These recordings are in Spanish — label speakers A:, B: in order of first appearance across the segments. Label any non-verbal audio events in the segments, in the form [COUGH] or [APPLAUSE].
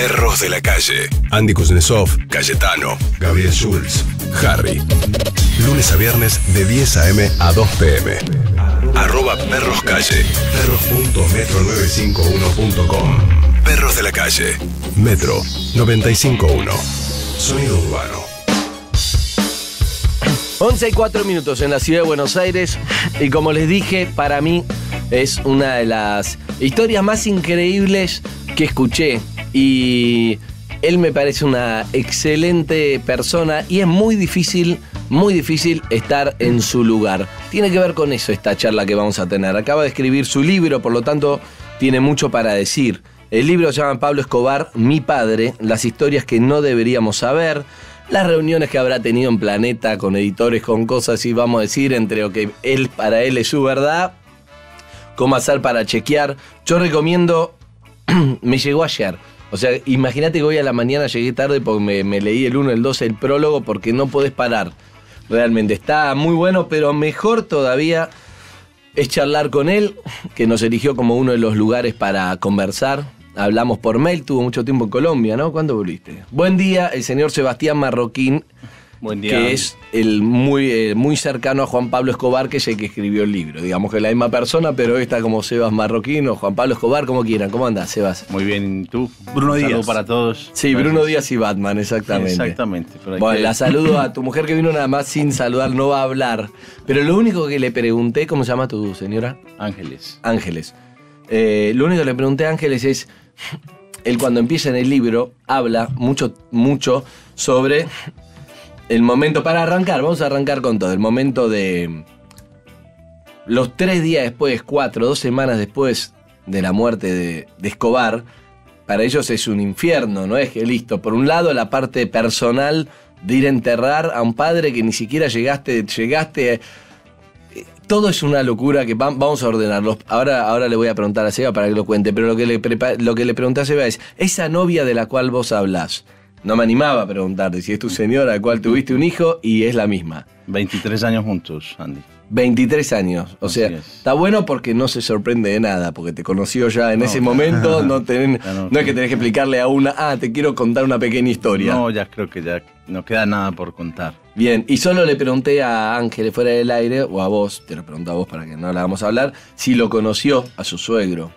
A: Perros de la calle. Andy Kuznetsov, Cayetano, Gabriel Schulz, Harry. Lunes a viernes de 10 a.m. a 2 p.m. Arroba Perros Calle. Perros.metro951.com. Perros de la calle. Metro 951. Sonido urbano.
B: 11 y 4 minutos en la ciudad de Buenos Aires y como les dije, para mí es una de las historias más increíbles que escuché y él me parece una excelente persona y es muy difícil, muy difícil estar en su lugar. Tiene que ver con eso esta charla que vamos a tener. Acaba de escribir su libro, por lo tanto tiene mucho para decir. El libro se llama Pablo Escobar, Mi Padre, las historias que no deberíamos saber las reuniones que habrá tenido en Planeta con editores, con cosas y vamos a decir, entre lo que él para él es su verdad, cómo hacer para chequear. Yo recomiendo, [CLEARS THROAT] me llegó ayer. O sea, imagínate que hoy a la mañana llegué tarde porque me, leí el 1, el 2, el prólogo, porque no podés parar. Realmente está muy bueno, pero mejor todavía es charlar con él, que nos eligió como uno de los lugares para conversar hablamos por mail, tuvo mucho tiempo en Colombia, ¿no? ¿Cuándo volviste? Buen día, el señor Sebastián Marroquín.
C: Buen día.
B: Que es el muy, eh, muy cercano a Juan Pablo Escobar, que es el que escribió el libro. Digamos que es la misma persona, pero está como Sebas Marroquín o Juan Pablo Escobar, como quieran. ¿Cómo andás, Sebas?
C: Muy bien, ¿tú?
D: Bruno Díaz.
C: Saludo para todos.
B: Sí, Bruno Díaz y Batman, exactamente.
C: exactamente.
B: Bueno, la saludo a tu mujer que vino nada más sin saludar, no va a hablar. Pero lo único que le pregunté, ¿cómo se llama tu señora?
C: Ángeles.
B: Ángeles. Eh, lo único que le pregunté a Ángeles es él cuando empieza en el libro habla mucho, mucho sobre el momento, para arrancar, vamos a arrancar con todo, el momento de los tres días después, cuatro, dos semanas después de la muerte de, Escobar, para ellos es un infierno, ¿no? Es que listo, por un lado la parte personal de ir a enterrar a un padre que ni siquiera llegaste, llegaste todo es una locura que vamos a ordenarlo. Ahora, ahora le voy a preguntar a Seba para que lo cuente, pero lo que, le lo que le pregunté a Seba es, esa novia de la cual vos hablas, no me animaba a preguntarte si es tu señora, la cual tuviste un hijo y es la misma.
C: 23 años juntos, Andy.
B: 23 años. O sea, está bueno porque no se sorprende de nada, porque te conoció ya en ese momento. [LAUGHS] No, no, es que tenés que explicarle a una, ah, te quiero contar una pequeña historia.
C: No, ya creo que ya no queda nada por contar.
B: Bien, y solo le pregunté a Ángel fuera del aire, o a vos, te lo pregunto a vos para que no la hagamos hablar, si lo conoció a su suegro.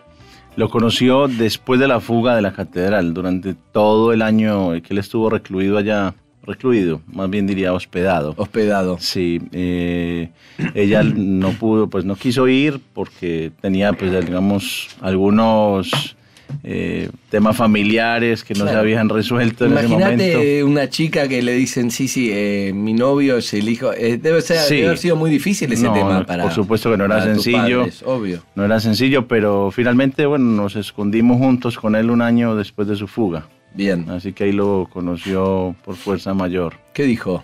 C: Lo conoció después de la fuga de la catedral, durante todo el año que él estuvo recluido allá recluido, más bien diría hospedado.
B: Hospedado.
C: Sí, eh, ella no pudo, pues no quiso ir porque tenía, pues digamos, algunos eh, temas familiares que no se habían resuelto en ese momento.
B: Una chica que le dicen, sí, sí, eh, mi novio es el hijo. debe, ser, haber sido muy difícil ese tema para.
C: Por supuesto que no era sencillo.
B: obvio.
C: No era sencillo, pero finalmente, bueno, nos escondimos juntos con él un año después de su fuga.
B: Bien.
C: Así que ahí lo conoció por fuerza mayor.
B: ¿Qué dijo?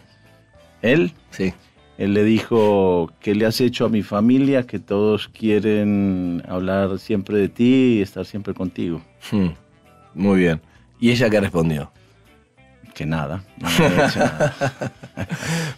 C: ¿Él?
B: Sí.
C: Él le dijo, ¿qué le has hecho a mi familia? Que todos quieren hablar siempre de ti y estar siempre contigo.
B: Hmm. Muy bien. ¿Y ella qué respondió?
C: Que nada. [LAUGHS]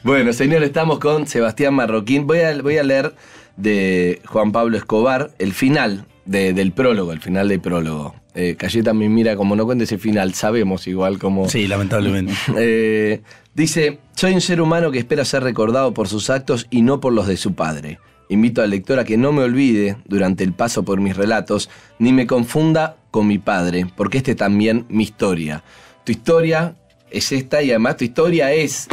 B: bueno, señor, estamos con Sebastián Marroquín. Voy a, voy a leer de Juan Pablo Escobar el final del prólogo, el final del prólogo. Eh, Cayeta me mira como no cuente ese final, sabemos igual como...
D: Sí, lamentablemente. [LAUGHS]
B: Eh, dice, soy un ser humano que espera ser recordado por sus actos y no por los de su padre. Invito al lector a que no me olvide durante el paso por mis relatos, ni me confunda con mi padre, porque este es también mi historia. Tu historia es esta y además tu historia es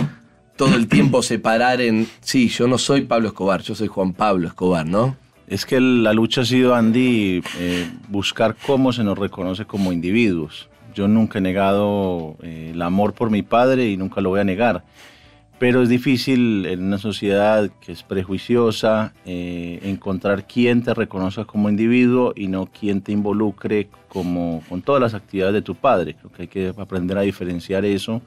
B: todo el tiempo separar en, sí, yo no soy Pablo Escobar, yo soy Juan Pablo Escobar, ¿no?
C: Es que la lucha ha sido, Andy, eh, buscar cómo se nos reconoce como individuos. Yo nunca he negado eh, el amor por mi padre y nunca lo voy a negar. Pero es difícil en una sociedad que es prejuiciosa eh, encontrar quién te reconozca como individuo y no quién te involucre como, con todas las actividades de tu padre. Creo que hay que aprender a diferenciar eso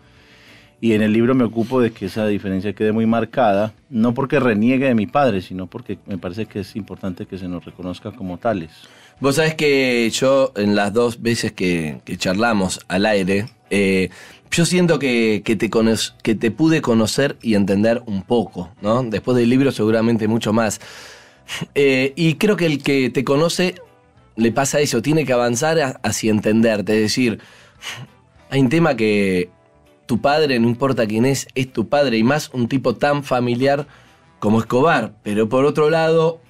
C: y en el libro me ocupo de que esa diferencia quede muy marcada, no porque reniegue de mi padre, sino porque me parece que es importante que se nos reconozca como tales.
B: Vos sabés que yo en las dos veces que, charlamos al aire, eh, yo siento que, te que te pude conocer y entender un poco, ¿no? Después del libro seguramente mucho más. Eh, y creo que el que te conoce le pasa eso, tiene que avanzar hacia entenderte, es decir, hay un tema que tu padre, no importa quién es, es tu padre y más un tipo tan familiar como Escobar. Pero por otro lado,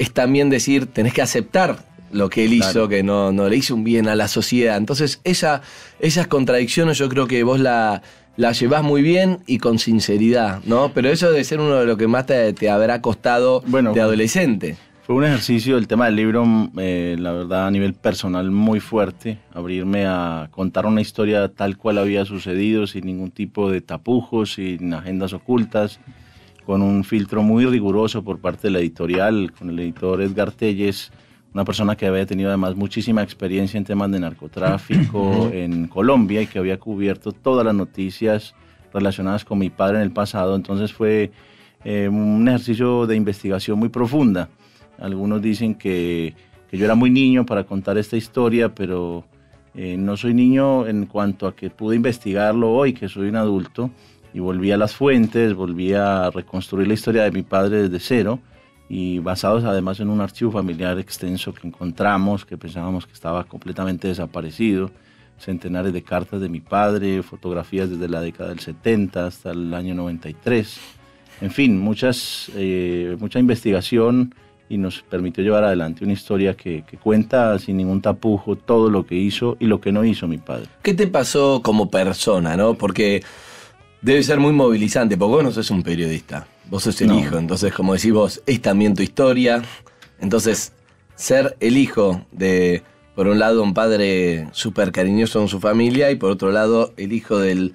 B: es también decir, tenés que aceptar lo que él hizo, que no, no, le hizo un bien a la sociedad. Entonces, esa, esas contradicciones yo creo que vos la, la llevás muy bien y con sinceridad, ¿no? Pero eso debe ser uno de lo que más te, habrá costado de adolescente.
C: Fue un ejercicio, el tema del libro, eh, la verdad, a nivel personal muy fuerte, abrirme a contar una historia tal cual había sucedido, sin ningún tipo de tapujos, sin agendas ocultas, con un filtro muy riguroso por parte de la editorial, con el editor Edgar Telles, una persona que había tenido además muchísima experiencia en temas de narcotráfico en Colombia y que había cubierto todas las noticias relacionadas con mi padre en el pasado. Entonces fue eh, un ejercicio de investigación muy profunda algunos dicen que, yo era muy niño para contar esta historia, pero eh, no soy niño en cuanto a que pude investigarlo hoy, que soy un adulto, y volví a las fuentes, volví a reconstruir la historia de mi padre desde cero, y basados además en un archivo familiar extenso que encontramos, que pensábamos que estaba completamente desaparecido, centenares de cartas de mi padre, fotografías desde la década del 70 hasta el año 93, en fin, muchas, eh, mucha investigación y nos permitió llevar adelante una historia que, cuenta sin ningún tapujo todo lo que hizo y lo que no hizo mi padre.
B: ¿Qué te pasó como persona, no? Porque debe ser muy movilizante, porque vos no sos un periodista, vos sos el hijo, entonces como decís vos, es también tu historia, entonces ser el hijo de, por un lado, un padre súper cariñoso en su familia y por otro lado, el hijo del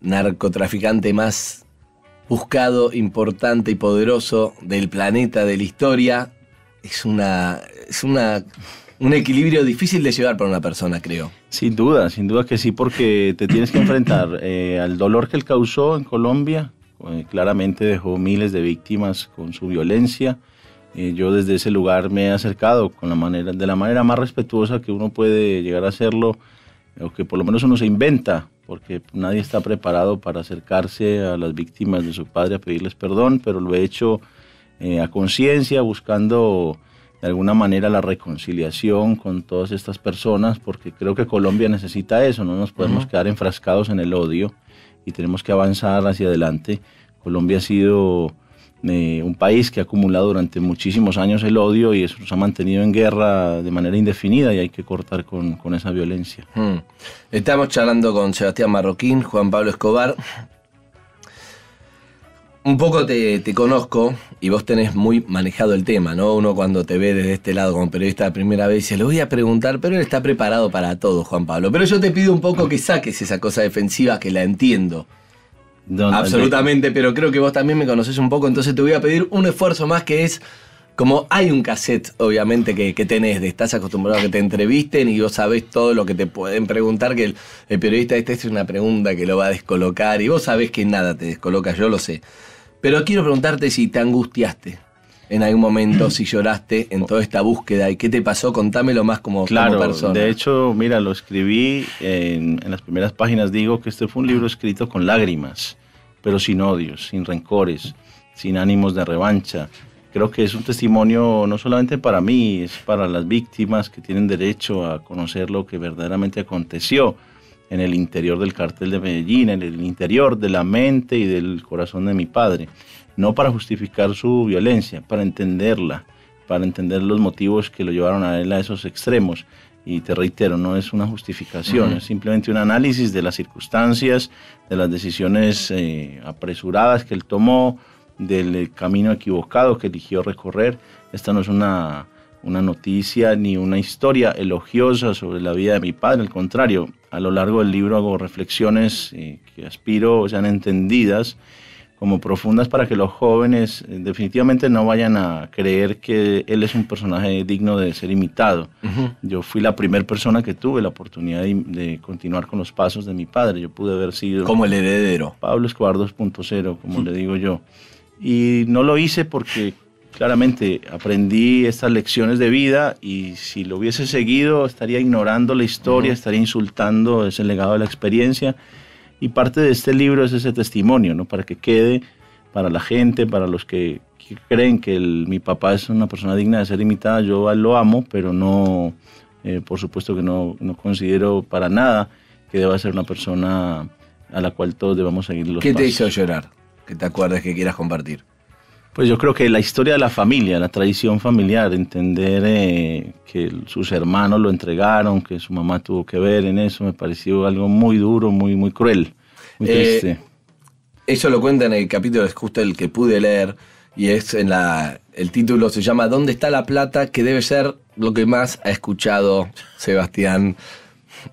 B: narcotraficante más buscado, importante y poderoso del planeta, de la historia, es una. es una. un equilibrio difícil de llevar para una persona, creo.
C: Sin duda, sin duda que sí, porque te tienes que enfrentar [CLEARS THROAT] eh, al dolor que él causó en Colombia. Eh, claramente dejó miles de víctimas con su violencia. Eh, yo desde ese lugar me he acercado con la manera, de la manera más respetuosa que uno puede llegar a hacerlo, o que por lo menos uno se inventa porque nadie está preparado para acercarse a las víctimas de su padre a pedirles perdón, pero lo he hecho eh, a conciencia, buscando de alguna manera la reconciliación con todas estas personas, porque creo que Colombia necesita eso, no nos podemos quedar enfrascados en el odio y tenemos que avanzar hacia adelante. Colombia ha sido eh, un país que ha acumulado durante muchísimos años el odio y eso nos ha mantenido en guerra de manera indefinida y hay que cortar con, esa violencia. Hmm.
B: Estamos charlando con Sebastián Marroquín, Juan Pablo Escobar. Un poco te, conozco y vos tenés muy manejado el tema, ¿no? Uno cuando te ve desde este lado como periodista la primera vez dice, le voy a preguntar, pero él está preparado para todo, Juan Pablo. Pero yo te pido un poco que saques esa cosa defensiva que la entiendo. Absolutamente, pero creo que vos también me conoces un poco, entonces te voy a pedir un esfuerzo más que es como hay un cassette, obviamente, que, tenés, de estás acostumbrado a que te entrevisten y vos sabés todo lo que te pueden preguntar, que el, periodista este es una pregunta que lo va a descolocar y vos sabés que nada te descoloca, yo lo sé. Pero quiero preguntarte si te angustiaste en algún momento, si lloraste en toda esta búsqueda y qué te pasó, contámelo más como,
C: claro,
B: persona.
C: De hecho, mira, lo escribí en, en las primeras páginas, digo que este fue un libro escrito con lágrimas pero sin odios, sin rencores, sin ánimos de revancha. Creo que es un testimonio no solamente para mí, es para las víctimas que tienen derecho a conocer lo que verdaderamente aconteció en el interior del cartel de Medellín, en el interior de la mente y del corazón de mi padre. No para justificar su violencia, para entenderla, para entender los motivos que lo llevaron a él a esos extremos y te reitero, no es una justificación, es simplemente un análisis de las circunstancias, de las decisiones eh, apresuradas que él tomó, del eh, camino equivocado que eligió recorrer. Esta no es una, una noticia ni una historia elogiosa sobre la vida de mi padre, al contrario, a lo largo del libro hago reflexiones eh, que aspiro sean entendidas como profundas para que los jóvenes eh, definitivamente no vayan a creer que él es un personaje digno de ser imitado. Yo fui la primera persona que tuve la oportunidad de, continuar con los pasos de mi padre. Yo pude haber sido...
B: Como el heredero.
C: Pablo Escobar 2.0, como le digo yo. Y no lo hice porque claramente aprendí estas lecciones de vida y si lo hubiese seguido estaría ignorando la historia, estaría insultando ese legado de la experiencia y parte de este libro es ese testimonio, ¿no? Para que quede para la gente, para los que, creen que mi papá es una persona digna de ser imitada. Yo lo amo, pero no, eh, por supuesto que no, no, considero para nada que deba ser una persona a la cual todos debamos seguir los
B: ¿Qué te hizo llorar? Que te acuerdes que quieras compartir.
C: Pues yo creo que la historia de la familia, la tradición familiar, entender eh, que sus hermanos lo entregaron, que su mamá tuvo que ver en eso, me pareció algo muy duro, muy, muy cruel, muy
B: Eh,
C: triste.
B: Eso lo cuenta en el capítulo, es justo el que pude leer, y es en la. El título se llama ¿Dónde está la plata? que debe ser lo que más ha escuchado Sebastián.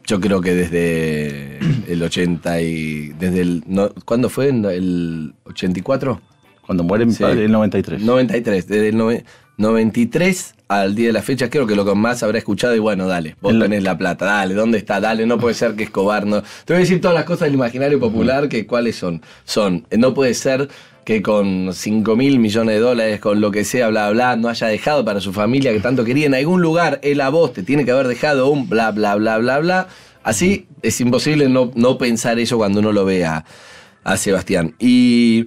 B: Yo creo que desde el 80 y. Desde el. ¿Cuándo fue? ¿El 84?
C: Cuando muere mi
B: sí.
C: padre, en el 93.
B: 93. Desde el nove- 93 al día de la fecha, creo que lo que más habrá escuchado. Y bueno, dale, vos tenés la plata, dale, ¿dónde está? Dale, no puede ser que Escobar no. Te voy a decir todas las cosas del imaginario popular, que cuáles son. Son, eh, no puede ser que con 5 mil millones de dólares, con lo que sea, bla, bla, no haya dejado para su familia que tanto quería en algún lugar, él a vos te tiene que haber dejado un bla, bla, bla, bla, bla. Así es imposible no, no pensar eso cuando uno lo ve a, a Sebastián. Y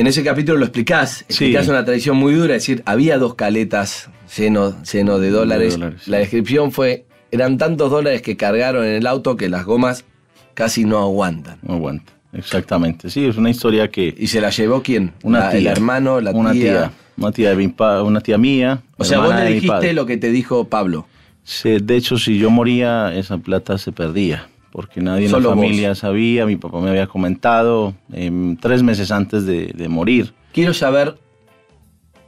B: en ese capítulo lo explicás,
C: Sí.
B: explicás una tradición muy dura, es decir, había dos caletas lleno, lleno de dólares.
C: dólares, sí.
B: La descripción fue, eran tantos dólares que cargaron en el auto que las gomas casi no aguantan.
C: No aguanta. Exactamente. Sí, es una historia que.
B: ¿Y se la llevó quién?
C: Una
B: La-
C: tía.
B: El hermano, la
C: una
B: tía.
C: Una tía, de mi pa- una tía mía.
B: O sea, vos le dijiste lo que te dijo Pablo.
C: Se- de hecho, si yo moría, esa plata se perdía, porque nadie en la
B: vos.
C: familia sabía, mi papá me había comentado em, tres meses antes de, de morir.
B: Quiero saber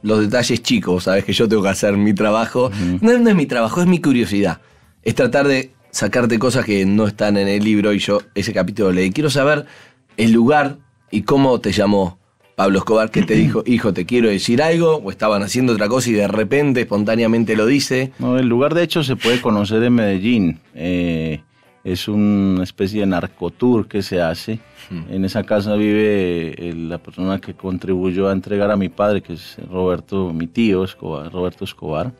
B: los detalles chicos, sabes que yo tengo que hacer mi trabajo. no, no es mi trabajo, es mi curiosidad. Es tratar de sacarte cosas que no están en el libro y yo ese capítulo leí. Quiero saber el lugar y cómo te llamó Pablo Escobar, que te [CLEARS THROAT] dijo, hijo, te quiero decir algo, o estaban haciendo otra cosa y de repente espontáneamente lo dice.
C: No, el lugar, de hecho, se puede conocer en Medellín. Eh, es una especie de narcotour que se hace. En esa casa vive eh, la persona que contribuyó a entregar a mi padre, que es Roberto, mi tío Escobar, Roberto Escobar.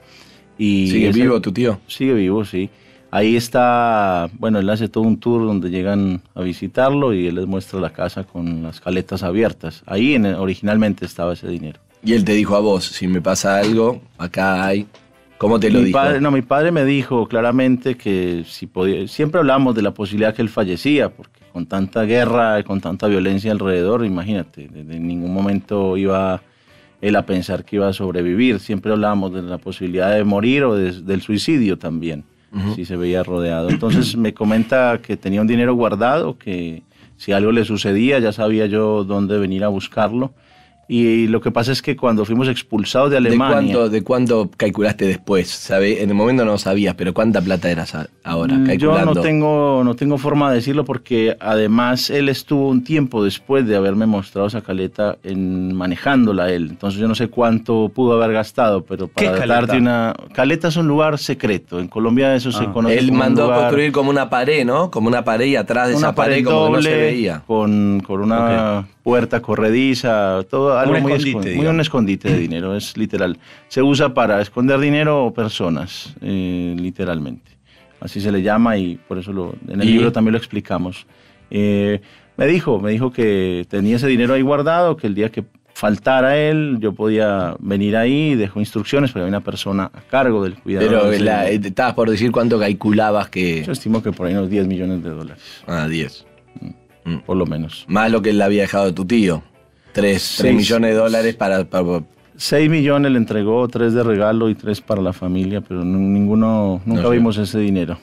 C: Y
B: ¿Sigue
C: ese-
B: vivo tu tío?
C: Sigue vivo, sí. Ahí está, bueno, él hace todo un tour donde llegan a visitarlo y él les muestra la casa con las caletas abiertas. Ahí en- originalmente estaba ese dinero.
B: Y él te dijo a vos, si me pasa algo, acá hay. ¿Cómo te lo
C: mi
B: dijo?
C: padre, no, mi padre me dijo claramente que si podía, siempre hablamos de la posibilidad que él fallecía, porque con tanta guerra y con tanta violencia alrededor, imagínate, en ningún momento iba él a pensar que iba a sobrevivir. Siempre hablábamos de la posibilidad de morir o de- del suicidio también, si se veía rodeado. Entonces me comenta que tenía un dinero guardado, que si algo le sucedía ya sabía yo dónde venir a buscarlo. Y, lo que pasa es que cuando fuimos expulsados de
B: ¿De
C: Alemania...
B: cuánto, ¿De cuánto calculaste después? ¿Sabe? En el momento no sabías, pero ¿cuánta plata eras ahora
C: Mm, Yo no tengo, no tengo forma de decirlo porque además él estuvo un tiempo después de haberme mostrado esa caleta en manejándola él. Entonces yo no sé cuánto pudo haber gastado, pero
D: ¿Qué
C: para
D: es
C: darte
D: caleta?
C: una... Caleta es un lugar secreto. En Colombia eso se
D: Ah.
C: conoce
B: Él
C: como un
B: mandó a
C: lugar-
B: construir como una pared, ¿no? Como una pared y atrás de esa pared, como que no se veía.
C: Con, con una puerta corrediza, todo algo
D: Un
C: muy,
D: escondite,
C: escon- muy un escondite de dinero, es literal. Se usa para esconder dinero o personas, eh, literalmente. Así se le llama y por eso lo, en el
B: ¿Y?
C: libro también lo explicamos. Eh, me dijo, me dijo que tenía ese dinero ahí guardado, que el día que faltara él, yo podía venir ahí, y dejó instrucciones, pero había una persona a cargo del cuidado.
B: Pero
C: de
B: la-
C: dinero.
B: estabas por decir cuánto calculabas que...
C: Yo estimo que por ahí unos 10 millones de dólares,
B: Ah, 10.
C: Por lo menos.
B: Más lo que él le había dejado de tu tío. 3,
C: Seis.
B: millones de dólares para... para-
C: 6 millones le entregó, 3 de regalo y 3 para la familia, pero ninguno, nunca
B: No sé.
C: vimos ese dinero.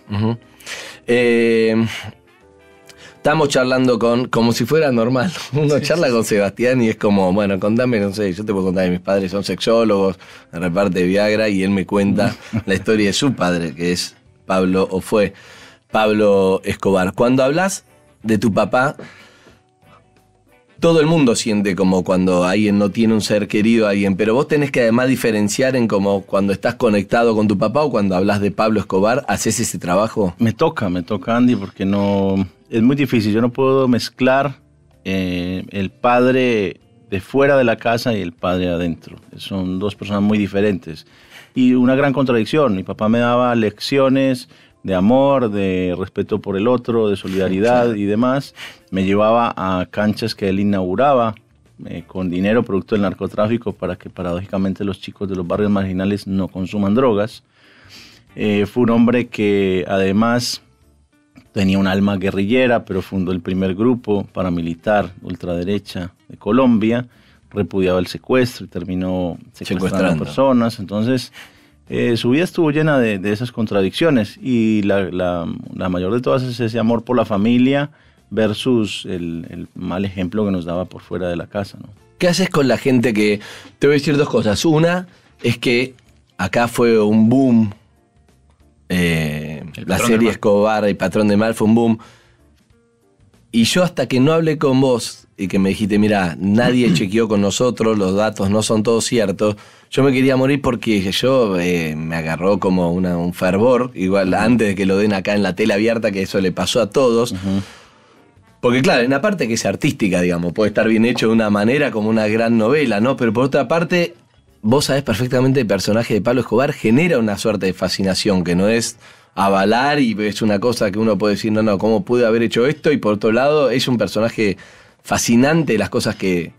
B: Eh, estamos charlando con, como si fuera normal. [LAUGHS] Uno charla con Sebastián y es como, bueno, contame, no sé, yo te puedo contar que mis padres son sexólogos, reparte Viagra y él me cuenta [LAUGHS] la historia de su padre, que es Pablo, o fue Pablo Escobar. Cuando hablas de tu papá, todo el mundo siente como cuando alguien no tiene un ser querido a alguien, pero vos tenés que además diferenciar en como cuando estás conectado con tu papá o cuando hablas de Pablo Escobar, haces ese trabajo.
C: Me toca, me toca Andy, porque no es muy difícil. Yo no puedo mezclar eh, el padre de fuera de la casa y el padre adentro. Son dos personas muy diferentes. Y una gran contradicción. Mi papá me daba lecciones de amor, de respeto por el otro, de solidaridad y demás. Me llevaba a canchas que él inauguraba eh, con dinero producto del narcotráfico para que paradójicamente los chicos de los barrios marginales no consuman drogas. Eh, fue un hombre que además tenía un alma guerrillera, pero fundó el primer grupo paramilitar ultraderecha de Colombia, repudiaba el secuestro y terminó secuestrando,
B: Secuestrando.
C: personas. Entonces, eh, su vida estuvo llena de, de esas contradicciones y la, la- la mayor de todas es ese amor por la familia versus el, el mal ejemplo que nos daba por fuera de la casa. ¿no?
B: ¿Qué haces con la gente que... Te voy a decir dos cosas. Una es que acá fue un boom. eh, la serie. Escobar y Patrón de Mal fue un boom. Y yo hasta que no hablé con vos y que me dijiste, mira, nadie [CLEARS THROAT] chequeó con nosotros, los datos no son todos ciertos, yo me quería morir porque yo eh, me agarró como una- un fervor, igual antes de que lo den acá en la tela abierta, que eso le pasó a todos. Porque claro, en una parte que es artística, digamos, puede estar bien hecho de una manera como una gran novela, ¿no? Pero por otra parte, vos sabés perfectamente el personaje de Pablo Escobar genera una suerte de fascinación, que no es avalar y es una cosa que uno puede decir, no, no, ¿cómo pude haber hecho esto? Y por otro lado, es un personaje fascinante las cosas que,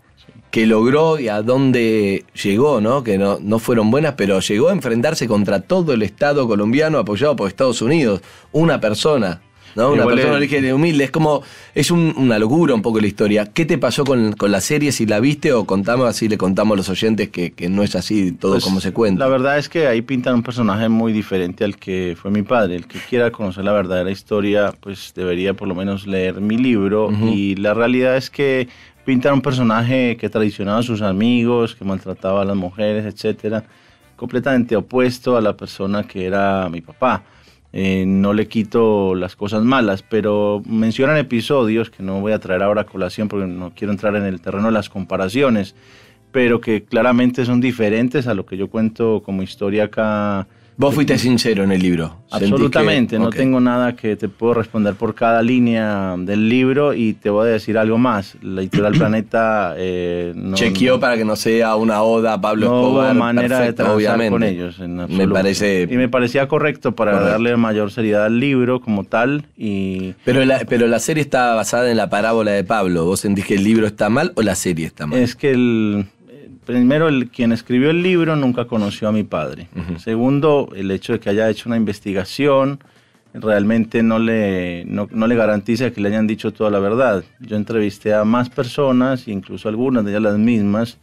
B: que logró y a dónde llegó, ¿no? Que no, no fueron buenas, pero llegó a enfrentarse contra todo el Estado colombiano apoyado por Estados Unidos. Una persona, ¿no? Una
C: Igual
B: persona de origen humilde. Es como, es un- una locura un poco la historia. ¿Qué te pasó con, con la serie? Si la viste o contamos así, le contamos a los oyentes que, que no es así todo
C: Pues,
B: como se cuenta.
C: La verdad es que ahí pintan un personaje muy diferente al que fue mi padre. El que quiera conocer la verdadera historia, pues debería por lo menos leer mi libro. Y la realidad es que pintan un personaje que traicionaba a sus amigos, que maltrataba a las mujeres, etcétera, completamente opuesto a la persona que era mi papá. Eh, no le quito las cosas malas, pero mencionan episodios que no voy a traer ahora a colación porque no quiero entrar en el terreno de las comparaciones, pero que claramente son diferentes a lo que yo cuento como historia acá.
B: Vos fuiste sincero en el libro. Sentís que-
C: Absolutamente, no tengo nada que te puedo responder por cada línea del libro y te voy a decir algo más. La editorial [CLEARS THROAT] Planeta eh, no,
B: Chequeó
C: no-
B: para que no sea una oda a Pablo
C: no
B: Escobar.
C: hubo manera
B: perfecta,
C: de
B: obviamente.
C: con ellos. en
B: Me
C: absoluto.
B: parece.
C: Y me parecía correcto para
B: Correcto.
C: darle mayor seriedad al libro como tal y
B: Pero la, pero la serie está basada en la parábola de Pablo. ¿Vos sentís que el libro está mal o la serie está mal?
C: Es que el, primero, el, quien escribió el libro nunca conoció a mi padre. Segundo, el hecho de que haya hecho una investigación realmente no le, no, no le garantiza que le hayan dicho toda la verdad. Yo entrevisté a más personas, incluso algunas de ellas las mismas,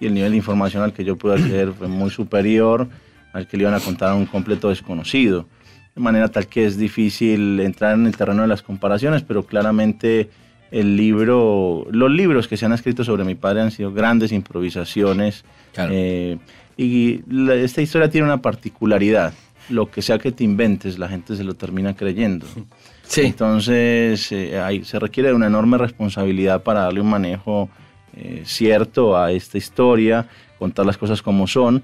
C: y el nivel de información al que yo pude acceder fue muy superior al que le iban a contar a un completo desconocido. De manera tal que es difícil entrar en el terreno de las comparaciones, pero claramente el libro, los libros que se han escrito sobre mi padre han sido grandes improvisaciones.
B: Claro.
C: eh, y la- esta historia tiene una particularidad. Lo que sea que te inventes, la gente se lo termina creyendo.
B: Sí.
C: Entonces, eh, hay- se requiere de una enorme responsabilidad para darle un manejo eh, cierto a esta historia, contar las cosas como son.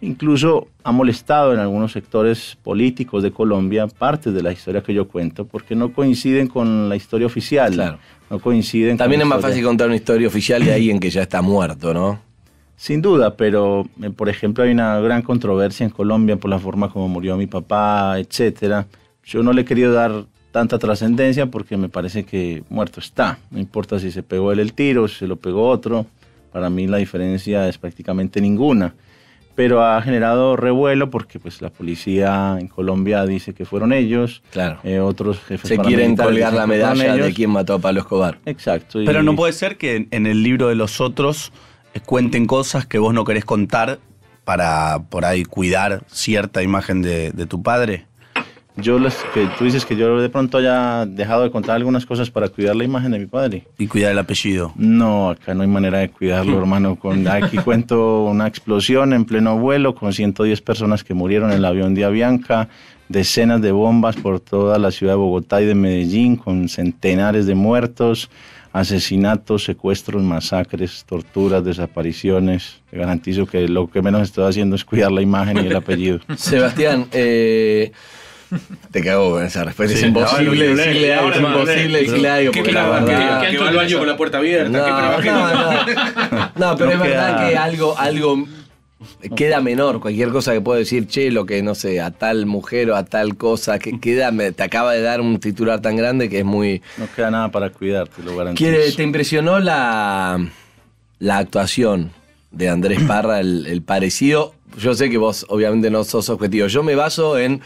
C: Incluso ha molestado en algunos sectores políticos de Colombia partes de la historia que yo cuento, porque no coinciden con la historia oficial.
B: Claro.
C: No coinciden
B: También es más
C: historia-
B: fácil contar una historia oficial de alguien que ya está muerto, ¿no?
C: Sin duda, pero eh, por ejemplo hay una gran controversia en Colombia por la forma como murió mi papá, etcétera. Yo no le he querido dar tanta trascendencia porque me parece que muerto está. No importa si se pegó él el tiro, si se lo pegó otro. Para mí la diferencia es prácticamente ninguna. Pero ha generado revuelo porque pues la policía en Colombia dice que fueron ellos.
B: Claro.
C: eh, otros jefes
B: Se quieren colgar la medalla de quién mató a Pablo Escobar.
C: Exacto. y-
D: Pero no puede ser que en- en el libro de los otros eh, cuenten cosas que vos no querés contar para por ahí cuidar cierta imagen de, de tu padre.
C: Yo les, que tú dices que yo de pronto haya dejado de contar algunas cosas para cuidar la imagen de mi padre.
D: Y cuidar el apellido.
C: No, acá no hay manera de cuidarlo, [LAUGHS] hermano. Con, aquí cuento una explosión en pleno vuelo con 110 personas que murieron en el avión de Avianca, decenas de bombas por toda la ciudad de Bogotá y de Medellín, con centenares de muertos, asesinatos, secuestros, masacres, torturas, desapariciones. Te garantizo que lo que menos estoy haciendo es cuidar la imagen y el [LAUGHS] apellido.
B: Sebastián, eh, te cago con esa respuesta. es imposible decirle algo.
E: ahora,
B: Es imposible decirle algo.
E: ¿Qué
B: la
E: clava? ¿Qué-
B: verdad-
E: qué alto el baño con la puerta abierta? ¿Qué
B: No,
E: trabajé?
B: no, no. No, pero
C: No
B: es verdad que algo, algo queda menor. Cualquier cosa que puedo decir, che, lo que no sé, a tal mujer o a tal cosa, que queda, me- te acaba de dar un titular tan grande que es muy.
C: No queda nada para cuidarte, lo garantizo.
B: ¿Quiere- ¿Te impresionó la, la actuación de Andrés Parra, el, el parecido? Yo sé que vos obviamente no sos objetivo. Yo me baso en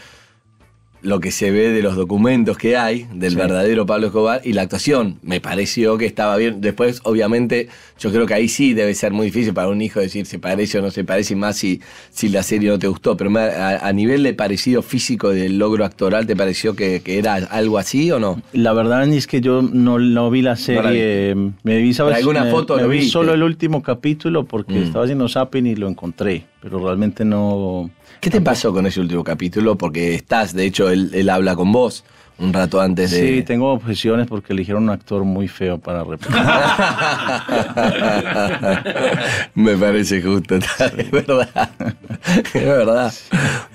B: lo que se ve de los documentos que hay del verdadero Pablo Escobar y la actuación. Me pareció que estaba bien. Después, obviamente, yo creo que ahí sí debe ser muy difícil para un hijo decir se parece o no se parece, y más si, si la serie no te gustó. Pero a, nivel de parecido físico del logro actoral, ¿te pareció que, era algo así o no?
C: La verdad es que yo no, vi la serie. me vi,
B: ¿Alguna foto
C: me vi solo el último capítulo porque mm. estaba haciendo zapping y lo encontré, pero realmente no
B: ¿Qué te pasó con ese último capítulo? Porque estás, de hecho, él, habla con vos un rato antes de.
C: Sí, tengo objeciones porque eligieron un actor muy feo para repetir. [LAUGHS]
B: Me parece justo, [LAUGHS] es verdad. Es verdad.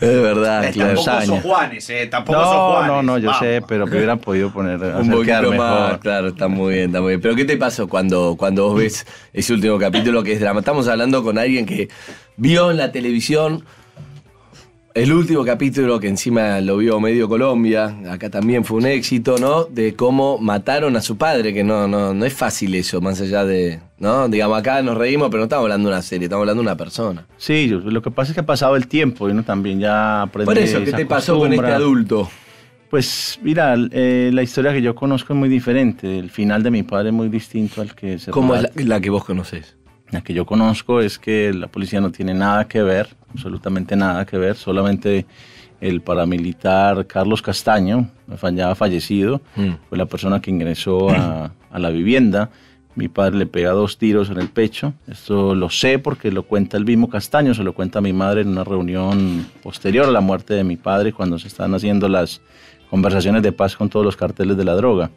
B: Es verdad.
E: Eh, tampoco sos Juanes, eh. Tampoco
C: no,
E: sos Juanes.
C: No, no, yo sé, pero me hubieran podido poner.
B: Un poquito más, claro, está muy bien, está muy bien. Pero ¿qué te pasó cuando, cuando vos ves ese último capítulo que es drama? Estamos hablando con alguien que vio en la televisión el último capítulo que encima lo vio medio Colombia, acá también fue un éxito, ¿no? De cómo mataron a su padre, que no, no, no es fácil eso, más allá de, ¿no? Digamos, acá nos reímos, pero no estamos hablando de una serie, estamos hablando de una persona.
C: Sí, lo que pasa es que ha pasado el tiempo y uno también ya aprende.
B: Por eso, ¿qué te pasó con este adulto?
C: Pues mira, eh, la historia que yo conozco es muy diferente. El final de mi padre es muy distinto al que se
B: ¿Cómo es la, que vos conocés?
C: La que yo conozco es que la policía no tiene nada que ver, absolutamente nada que ver, solamente el paramilitar Carlos Castaño, ya fallecido, mm. fue la persona que ingresó a, la vivienda. Mi padre le pega dos tiros en el pecho. Esto lo sé porque lo cuenta el mismo Castaño, se lo cuenta a mi madre en una reunión posterior a la muerte de mi padre cuando se están haciendo las conversaciones de paz con todos los carteles de la droga.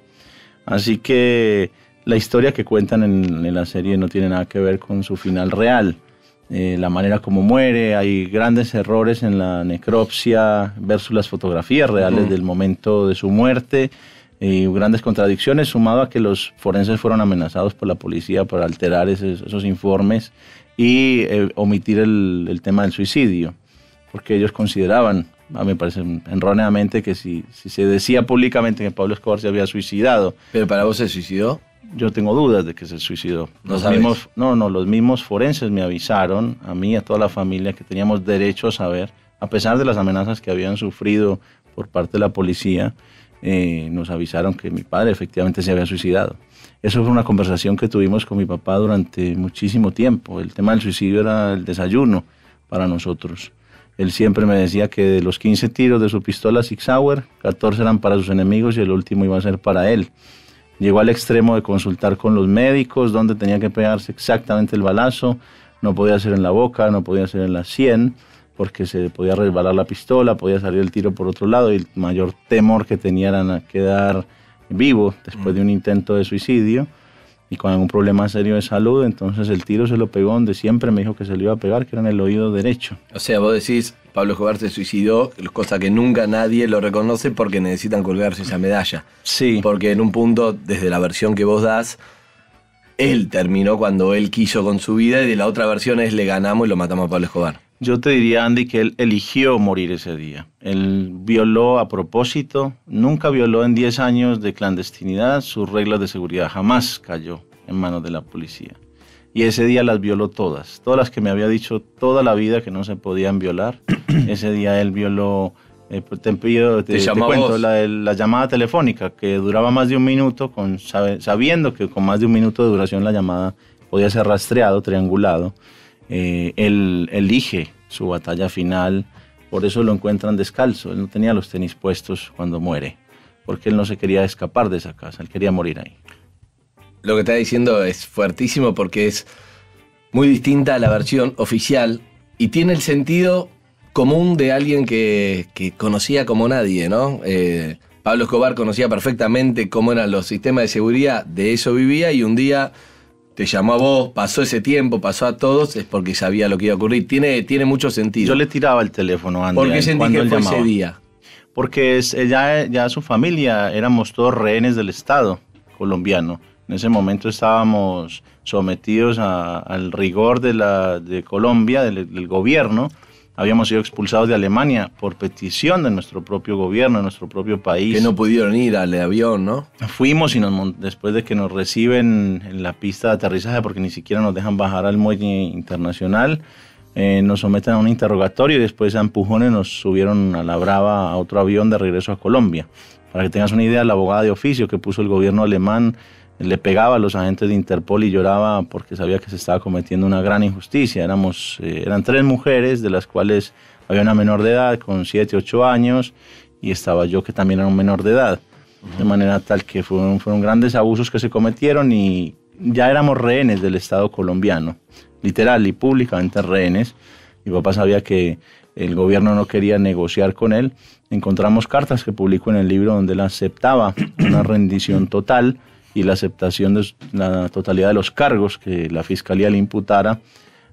C: Así que la historia que cuentan en, la serie no tiene nada que ver con su final real. Eh, la manera como muere, hay grandes errores en la necropsia versus las fotografías reales del momento de su muerte y grandes contradicciones, sumado a que los forenses fueron amenazados por la policía por alterar esos, informes y eh, omitir el, tema del suicidio, porque ellos consideraban, a mí me parece erróneamente, que si, si se decía públicamente que Pablo Escobar se había suicidado.
B: ¿Pero para vos se suicidó?
C: Yo tengo dudas de que se suicidó.
B: ¿No
C: los mismos, no, no, los mismos forenses me avisaron, a mí y a toda la familia, que teníamos derecho a saber, a pesar de las amenazas que habían sufrido por parte de la policía, eh, nos avisaron que mi padre efectivamente se había suicidado. Eso fue una conversación que tuvimos con mi papá durante muchísimo tiempo. El tema del suicidio era el desayuno para nosotros. Él siempre me decía que de los 15 tiros de su pistola Six Hour, 14 eran para sus enemigos y el último iba a ser para él. Llegó al extremo de consultar con los médicos dónde tenía que pegarse exactamente el balazo. No podía ser en la boca, no podía ser en la sien, porque se podía resbalar la pistola, podía salir el tiro por otro lado y el mayor temor que tenía era quedar vivo después de un intento de suicidio y con algún problema serio de salud, entonces el tiro se lo pegó donde siempre me dijo que se lo iba a pegar, que era en el oído derecho.
B: O sea, vos decís, Pablo Escobar se suicidó, cosa que nunca nadie lo reconoce porque necesitan colgarse esa medalla.
C: Sí.
B: Porque en un punto, desde la versión que vos das, él terminó cuando él quiso con su vida y de la otra versión es le ganamos y lo matamos a Pablo Escobar.
C: Yo te diría, Andy, que él eligió morir ese día. Él violó a propósito, nunca violó en 10 años de clandestinidad sus reglas de seguridad, jamás cayó en manos de la policía. Y ese día las violó todas, todas las que me había dicho toda la vida que no se podían violar. [CLEARS THROAT] ese día él violó, eh, te, pido, te, cuento, la, la, llamada telefónica que duraba más de un minuto, con, sabiendo que con más de un minuto de duración la llamada podía ser rastreado, triangulado eh, él elige su batalla final, por eso lo encuentran descalzo, él no tenía los tenis puestos cuando muere, porque él no se quería escapar de esa casa, él quería morir ahí.
B: Lo que está diciendo es fuertísimo porque es muy distinta a la versión oficial y tiene el sentido común de alguien que, conocía como nadie, ¿no? Eh, Pablo Escobar conocía perfectamente cómo eran los sistemas de seguridad, de eso vivía y un día te llamó a vos, pasó ese tiempo, pasó a todos, es porque sabía lo que iba a ocurrir. Tiene, tiene mucho sentido.
C: Yo le tiraba el teléfono a
B: ¿Por qué sentí que fue ese día?
C: Porque es, ya, ya su familia éramos todos rehenes del Estado colombiano. En ese momento estábamos sometidos al rigor de, la, de Colombia, del gobierno, habíamos sido expulsados de Alemania por petición de nuestro propio gobierno, de nuestro propio país.
B: Que no pudieron ir al avión, ¿no?
C: Fuimos y nos, después de que nos reciben en la pista de aterrizaje, porque ni siquiera nos dejan bajar al muelle internacional, eh, nos someten a un interrogatorio y después a empujones nos subieron a la brava a otro avión de regreso a Colombia. Para que tengas una idea, la abogada de oficio que puso el gobierno alemán le pegaba a los agentes de Interpol y lloraba porque sabía que se estaba cometiendo una gran injusticia. Éramos, eh, eran tres mujeres, de las cuales había una menor de edad con 7, 8 años y estaba yo que también era un menor de edad. De manera tal que fueron, fueron grandes abusos que se cometieron y ya éramos rehenes del Estado colombiano, literal y públicamente rehenes. Mi papá sabía que el gobierno no quería negociar con él. Encontramos cartas que publicó en el libro donde él aceptaba una rendición total y la aceptación de la totalidad de los cargos que la fiscalía le imputara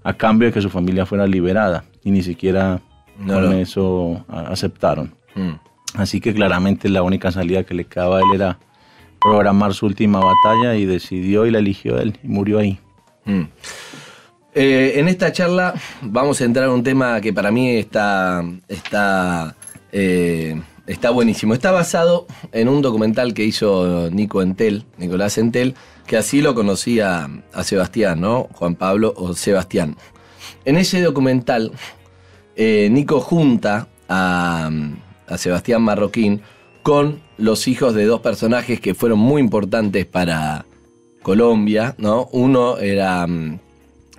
C: a cambio de que su familia fuera liberada y ni siquiera con eso aceptaron. Mm. Así que claramente la única salida que le quedaba a él era programar su última batalla y decidió y la eligió él y murió ahí. Mm.
B: Eh, en esta charla vamos a entrar a un tema que para mí está, está eh, Está buenísimo. Está basado en un documental que hizo Nico Entel, Nicolás Entel, que así lo conocía a Sebastián, ¿no? Juan Pablo o Sebastián. En ese documental, eh, Nico junta a, Sebastián Marroquín con los hijos de dos personajes que fueron muy importantes para Colombia, ¿no? Uno era mm,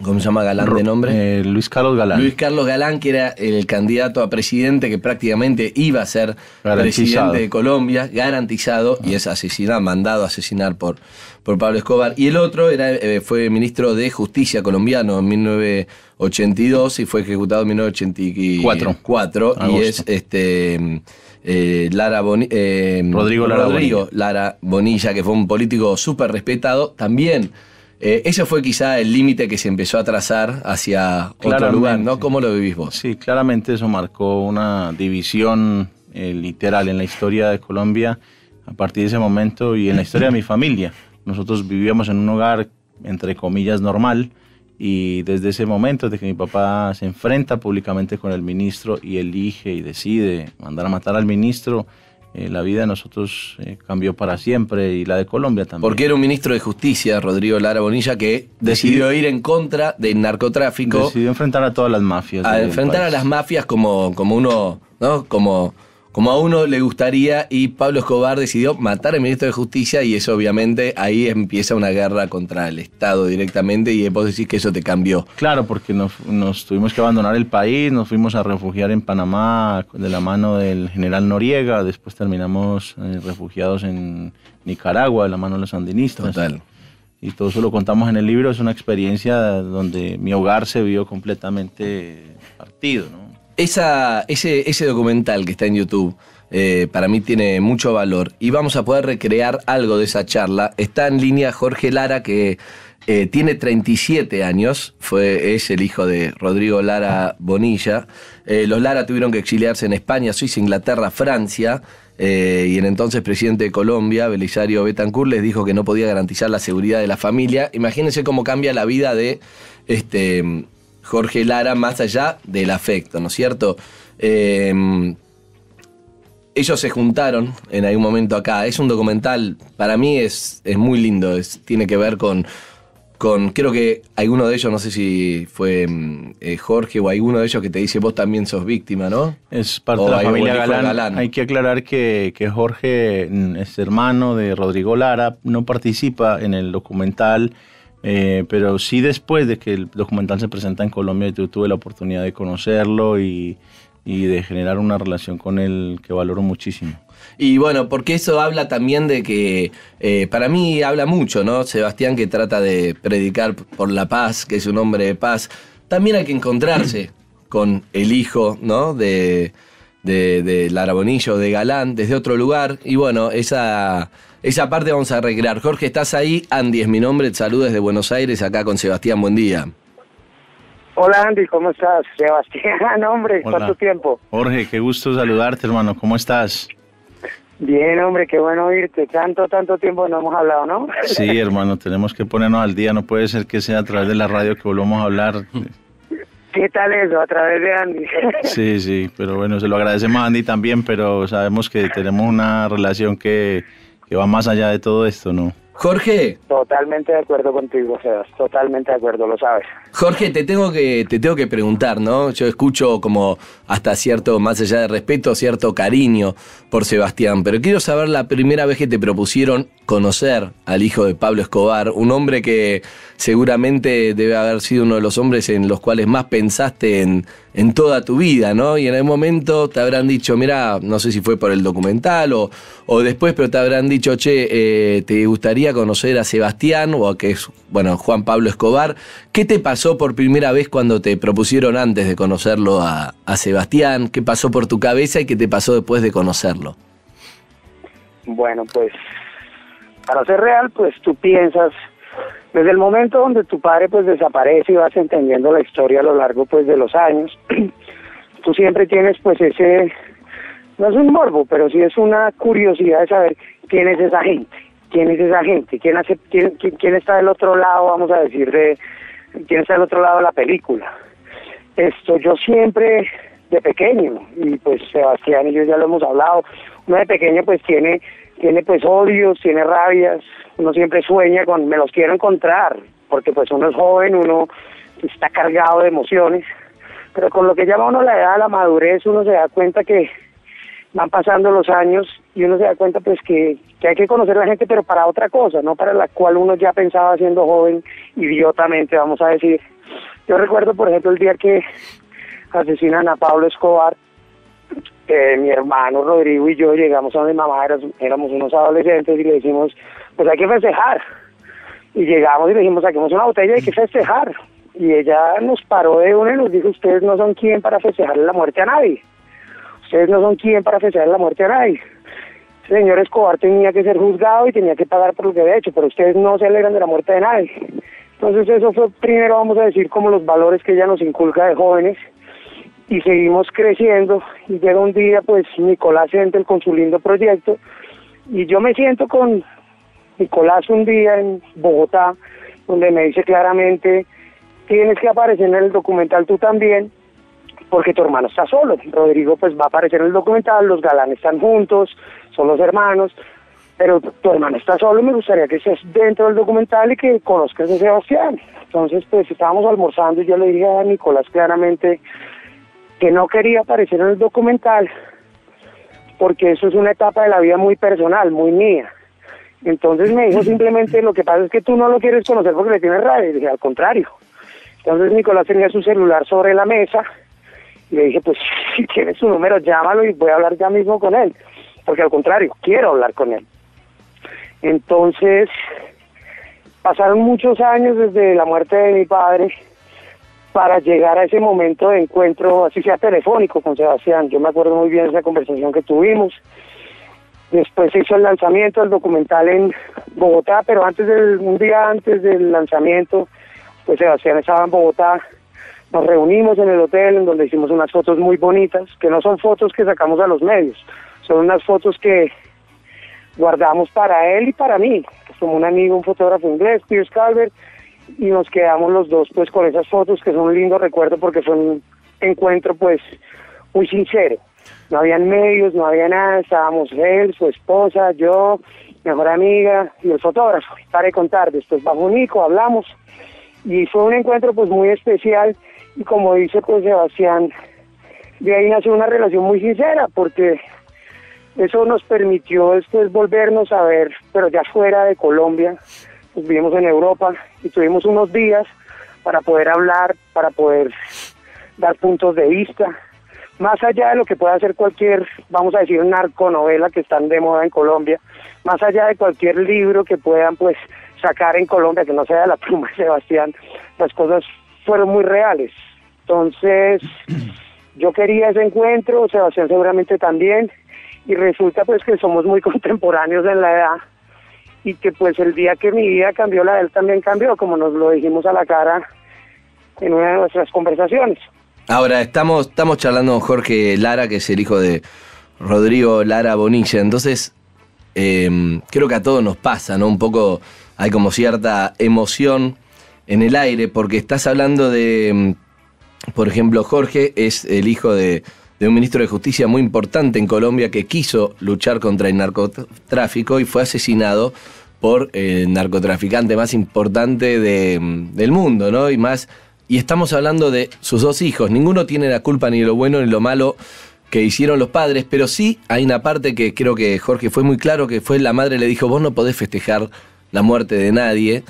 B: ¿Cómo se llama Galán de nombre?
C: Eh, Luis Carlos Galán.
B: Luis Carlos Galán, que era el candidato a presidente que prácticamente iba a ser presidente de Colombia, garantizado, y es asesinado, mandado a asesinar por, por Pablo Escobar. Y el otro era, eh, fue ministro de Justicia colombiano en 1982 y fue ejecutado en 1984. y es este. Eh, Lara
C: Rodrigo, Lara,
B: Rodrigo Lara Bonilla, que fue un político súper respetado, también eh, ese fue quizá el límite que se empezó a trazar hacia otro lugar, ¿no? ¿Cómo lo vivís vos?
C: Sí, claramente eso marcó una división eh, literal en la historia de Colombia a partir de ese momento y en la historia de mi familia. Nosotros vivíamos en un hogar, entre comillas, normal y desde ese momento, desde que mi papá se enfrenta públicamente con el ministro y elige y decide mandar a matar al ministro, eh, la vida de nosotros eh, cambió para siempre y la de Colombia también.
B: Porque era un ministro de Justicia, Rodrigo Lara Bonilla, que decidió, ir en contra del narcotráfico.
C: Decidió enfrentar a todas las mafias.
B: A enfrentar a las mafias como, como uno, ¿no? Como como a uno le gustaría y Pablo Escobar decidió matar al ministro de Justicia y eso obviamente ahí empieza una guerra contra el Estado directamente y vos decís que eso te cambió.
C: Claro, porque nos, tuvimos que abandonar el país, nos fuimos a refugiar en Panamá de la mano del general Noriega, después terminamos eh, refugiados en Nicaragua de la mano de los sandinistas.
B: Total.
C: Y todo eso lo contamos en el libro, es una experiencia donde mi hogar se vio completamente partido, ¿no?
B: Esa, ese, ese documental que está en YouTube eh, para mí tiene mucho valor y vamos a poder recrear algo de esa charla. Está en línea Jorge Lara que eh, tiene 37 años, fue, es el hijo de Rodrigo Lara Bonilla. Eh, los Lara tuvieron que exiliarse en España, Suiza, Inglaterra, Francia. y el entonces presidente de Colombia, Belisario Betancourt, les dijo que no podía garantizar la seguridad de la familia. Imagínense cómo cambia la vida de este, Jorge Lara más allá del afecto, ¿no es cierto? Eh, ellos se juntaron en algún momento acá. Es un documental, para mí es, es muy lindo, es, tiene que ver con, con, creo que alguno de ellos, no sé si fue mm, eh, Jorge o alguno de ellos que te dice vos también sos víctima, ¿no?
C: Es parte de la familia Galán. Hay que aclarar que, que, Jorge mm, es hermano de Rodrigo Lara, no participa en el documental. Eh, pero sí después de que el documental se presenta en Colombia, yo tuve la oportunidad de conocerlo y, de generar una relación con él que valoro muchísimo.
B: Y bueno, porque eso habla también de que, eh, para mí habla mucho, ¿no? Sebastián que trata de predicar por la paz, que es un hombre de paz. También hay que encontrarse [CLEARS THROAT] con el hijo, ¿no? De, de, de Lara Bonillo, de Galán, desde otro lugar. Y bueno, esa esa parte vamos a recrear. Jorge, ¿estás ahí? Andy es mi nombre, te saludo desde Buenos Aires, acá con Sebastián, buen día.
F: Hola Andy, ¿cómo estás? [LAUGHS] Sebastián, hombre, ¿cuánto tiempo?
C: Jorge, qué gusto saludarte, hermano, ¿cómo estás?
F: Bien, hombre, qué bueno oírte. Tanto, tanto tiempo no hemos hablado, ¿no? [LAUGHS]
C: Sí, hermano, tenemos que ponernos al día. No puede ser que sea a través de la radio que volvamos a hablar.
F: ¿Qué tal eso? A través de Andy. [LAUGHS]
C: Sí, sí, pero bueno, se lo agradecemos a Andy también, pero sabemos que tenemos una relación que, que va más allá de todo esto, ¿no?
B: Jorge.
F: Totalmente de acuerdo contigo, Sebas. Totalmente de acuerdo, lo sabes.
B: Jorge, te tengo que te tengo que preguntar, ¿no? Yo escucho como hasta cierto, más allá de respeto, cierto cariño por Sebastián, pero quiero saber la primera vez que te propusieron conocer al hijo de Pablo Escobar, un hombre que seguramente debe haber sido uno de los hombres en los cuales más pensaste en, en toda tu vida, ¿no? Y en el momento te habrán dicho, mira, no sé si fue por el documental o, o después, pero te habrán dicho, che, eh, ¿te gustaría conocer a Sebastián o a que es, bueno, Juan Pablo Escobar? ¿Qué te pasó por primera vez cuando te propusieron antes de conocerlo a, a Sebastián? ¿Qué pasó por tu cabeza y qué te pasó después de conocerlo?
F: Bueno, pues para ser real, pues tú piensas, desde el momento donde tu padre pues desaparece y vas entendiendo la historia a lo largo pues de los años, [CLEARS THROAT] tú siempre tienes pues ese, no es un morbo, pero sí es una curiosidad de saber quién es esa gente, quién es esa gente, quién, hace, quién, quién, quién está del otro lado, vamos a decir, de quién está del otro lado de la película. Esto yo siempre de pequeño, y pues Sebastián y yo ya lo hemos hablado, uno de pequeño pues tiene tiene pues odios, tiene rabias, uno siempre sueña con me los quiero encontrar, porque pues uno es joven, uno está cargado de emociones, pero con lo que llama uno la edad, la madurez, uno se da cuenta que van pasando los años y uno se da cuenta pues que, que hay que conocer a la gente pero para otra cosa, no para la cual uno ya pensaba siendo joven, idiotamente vamos a decir. Yo recuerdo por ejemplo el día que asesinan a Pablo Escobar, mi hermano Rodrigo y yo llegamos a mi mamá, éramos, éramos unos adolescentes y le decimos, pues hay que festejar. Y llegamos y le dijimos, saquemos una botella y hay que festejar. Y ella nos paró de una y nos dijo, ustedes no son quien para festejar la muerte a nadie. Ustedes no son quien para festejar la muerte a nadie. Señor Escobar tenía que ser juzgado y tenía que pagar por lo que había hecho, pero ustedes no se alegran de la muerte de nadie. Entonces eso fue primero, vamos a decir, como los valores que ella nos inculca de jóvenes y seguimos creciendo y llega un día pues Nicolás entra con su lindo proyecto y yo me siento con Nicolás un día en Bogotá donde me dice claramente tienes que aparecer en el documental tú también porque tu hermano está solo Rodrigo pues va a aparecer en el documental los galanes están juntos los hermanos pero tu hermano está solo y me gustaría que estés dentro del documental y que conozcas a Sebastián entonces pues estábamos almorzando y yo le dije a Nicolás claramente que no quería aparecer en el documental porque eso es una etapa de la vida muy personal, muy mía. Entonces me dijo simplemente, lo que pasa es que tú no lo quieres conocer porque le tienes rabia. Y dije, al contrario. Entonces Nicolás tenía su celular sobre la mesa y le dije, pues [LAUGHS] si tienes su número, llámalo y voy a hablar ya mismo con él. Porque al contrario, quiero hablar con él. Entonces, pasaron muchos años desde la muerte de mi padre para llegar a ese momento de encuentro, así sea telefónico con Sebastián. Yo me acuerdo muy bien de esa conversación que tuvimos. Después se hizo el lanzamiento del documental en Bogotá, pero antes del, un día antes del lanzamiento, pues Sebastián estaba en Bogotá. Nos reunimos en el hotel en donde hicimos unas fotos muy bonitas, que no son fotos que sacamos a los medios, son unas fotos que guardamos para él y para mí, como un amigo, un fotógrafo inglés, Pierce Calvert, y nos quedamos los dos pues con esas fotos que son un lindo recuerdo porque fue un encuentro pues muy sincero. No habían medios, no había nada, estábamos él, su esposa, yo, mejor amiga y el fotógrafo. Para de contar, después bajo Nico, hablamos y fue un encuentro pues muy especial y como dice pues Sebastián, de ahí nació una relación muy sincera porque eso nos permitió después volvernos a ver, pero ya fuera de Colombia, pues vivimos en Europa y tuvimos unos días para poder hablar, para poder dar puntos de vista, más allá de lo que pueda hacer cualquier, vamos a decir, narconovela que están de moda en Colombia, más allá de cualquier libro que puedan pues sacar en Colombia, que no sea la [LAUGHS] pluma Sebastián, las cosas fueron muy reales. Entonces, yo quería ese encuentro, Sebastián seguramente también, y resulta pues que somos muy [LAUGHS] contemporáneos en la edad, y que pues el día que mi vida cambió, la de él también cambió, como nos lo dijimos a la cara en una de nuestras conversaciones.
B: Ahora, estamos, estamos charlando con Jorge Lara, que es el hijo de Rodrigo Lara Bonilla. Entonces, eh, creo que a todos nos pasa, ¿no? Un poco hay como cierta emoción en el aire, porque estás hablando de, por ejemplo, Jorge es el hijo de, de un ministro de Justicia muy importante en Colombia que quiso luchar contra el narcotráfico y fue asesinado por el narcotraficante más importante de- del mundo, ¿no? Y más. Y estamos hablando de sus dos hijos. Ninguno tiene la culpa ni lo bueno ni lo malo que hicieron los padres, pero sí hay una parte que creo que Jorge fue muy claro, que fue la madre le dijo, vos no podés festejar la muerte de nadie,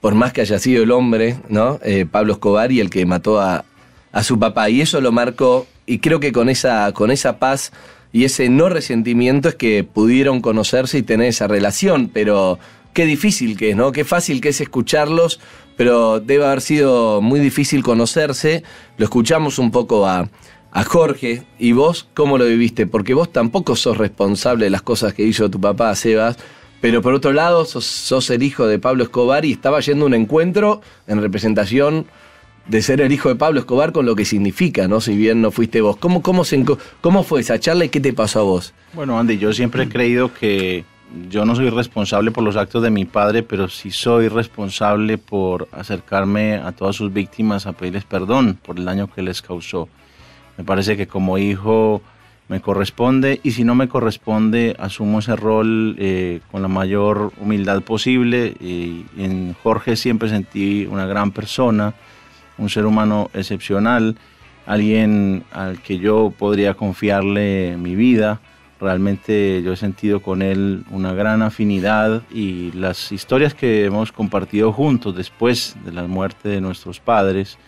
B: por más que haya sido el hombre, ¿no? Eh, Pablo Escobar y el que mató a, a su papá. Y eso lo marcó, y creo que con esa, con esa paz y ese no resentimiento es que pudieron conocerse y tener esa relación, pero qué difícil que es, ¿no? Qué fácil que es escucharlos, pero debe haber sido muy difícil conocerse. Lo escuchamos un poco a, a Jorge, y vos, ¿cómo lo viviste? Porque vos tampoco sos responsable de las cosas que hizo tu papá, Sebas, pero por otro lado, sos, el hijo de Pablo Escobar y estaba yendo un encuentro en representación de ser el hijo de Pablo Escobar con lo que significa, ¿no? Si bien no fuiste vos. ¿Cómo, cómo, se, cómo fue esa charla y qué te pasó a vos?
C: Bueno, Andy, yo siempre he creído que yo no soy responsable por los actos de mi padre, pero sí soy responsable por acercarme a todas sus víctimas a pedirles perdón por el daño que les causó. Me parece que como hijo me corresponde y si no me corresponde asumo ese rol eh, con la mayor humildad posible. Y en Jorge siempre sentí una gran persona, un ser humano excepcional, alguien al que yo podría confiarle mi vida. Realmente yo he sentido con él una gran afinidad y las historias que hemos compartido juntos después de la muerte de nuestros padres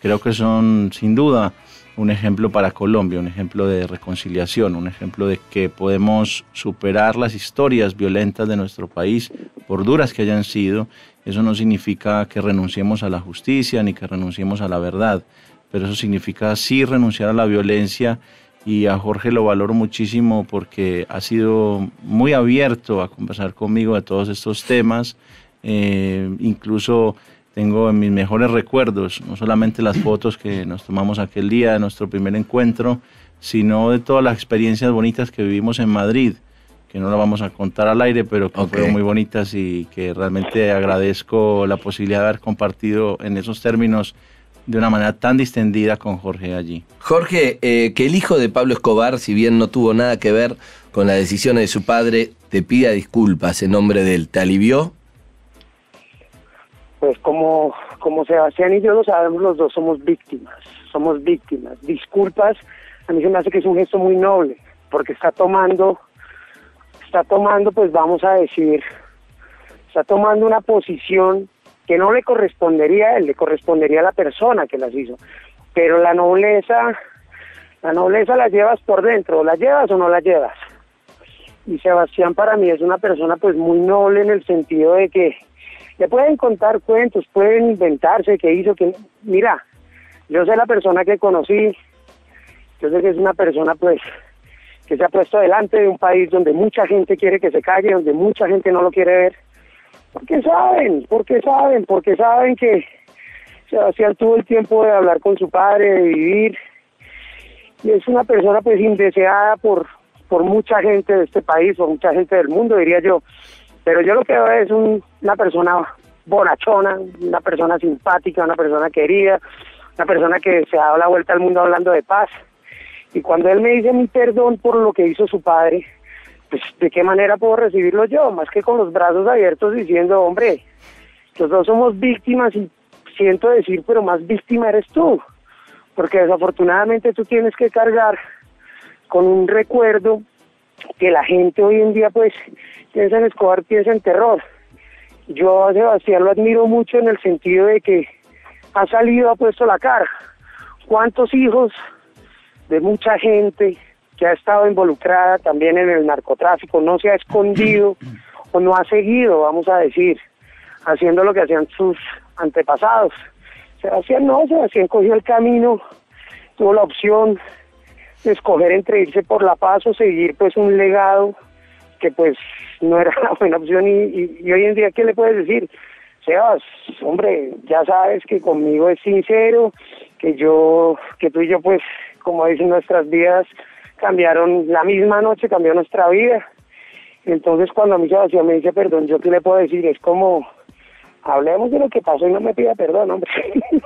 C: creo que son sin duda un ejemplo para Colombia, un ejemplo de reconciliación, un ejemplo de que podemos superar las historias violentas de nuestro país, por duras que hayan sido. Eso no significa que renunciemos a la justicia ni que renunciemos a la verdad, pero eso significa sí renunciar a la violencia y a Jorge lo valoro muchísimo porque ha sido muy abierto a conversar conmigo de todos estos temas, eh, incluso tengo en mis mejores recuerdos, no solamente las fotos que nos tomamos aquel día de nuestro primer encuentro, sino de todas las experiencias bonitas que vivimos en Madrid, que no las vamos a contar al aire, pero que
B: Ok.
C: fueron muy bonitas y que realmente agradezco la posibilidad de haber compartido en esos términos de una manera tan distendida con Jorge allí.
B: Jorge, eh, que el hijo de Pablo Escobar, si bien no tuvo nada que ver con las decisiones de su padre, te pida disculpas en nombre de él. ¿Te alivió?
F: Pues como, como Sebastián y yo lo sabemos, los dos somos víctimas, somos víctimas. Disculpas, a mí se me hace que es un gesto muy noble, porque está tomando, está tomando, pues vamos a decir, está tomando una posición que no le correspondería a él, le correspondería a la persona que las hizo. Pero la nobleza, la nobleza la llevas por dentro, ¿la llevas o no la llevas? Y Sebastián para mí es una persona pues muy noble en el sentido de que le pueden contar cuentos, pueden inventarse que hizo, que mira, yo sé la persona que conocí, yo sé que es una persona pues que se ha puesto delante de un país donde mucha gente quiere que se calle, donde mucha gente no lo quiere ver, porque saben, porque saben, porque saben que Sebastián tuvo el tiempo de hablar con su padre, de vivir, y es una persona pues indeseada por, por mucha gente de este país, por mucha gente del mundo, diría yo. Pero yo lo que veo es un- una persona bonachona, una persona simpática, una persona querida, una persona que se ha dado la vuelta al mundo hablando de paz. Y cuando él me dice mi perdón por lo que hizo su padre, pues de qué manera puedo recibirlo yo, más que con los brazos abiertos diciendo, hombre, los dos somos víctimas y siento decir, pero más víctima eres tú, porque desafortunadamente tú tienes que cargar con un recuerdo que la gente hoy en día pues piensa en Escobar, piensa en terror. Yo a Sebastián lo admiro mucho en el sentido de que ha salido, ha puesto la cara. ¿Cuántos hijos de mucha gente que ha estado involucrada también en el narcotráfico no se ha escondido o no ha seguido, vamos a decir, haciendo lo que hacían sus antepasados? Sebastián no, Sebastián cogió el camino, tuvo la opción de escoger entre irse por la paz o seguir pues un legado que pues no era [LAUGHS] la buena opción y, y- y hoy en día ¿qué le puedes decir? Sebas, hombre, ya sabes que conmigo es sincero, que yo, que tú y yo pues, como dicen nuestras vidas, cambiaron la misma noche, cambió nuestra vida. Entonces cuando a mí Sebastián me dice perdón, ¿yo qué le puedo decir? Es como, hablemos de lo que pasó y no me pida perdón, hombre. [LAUGHS]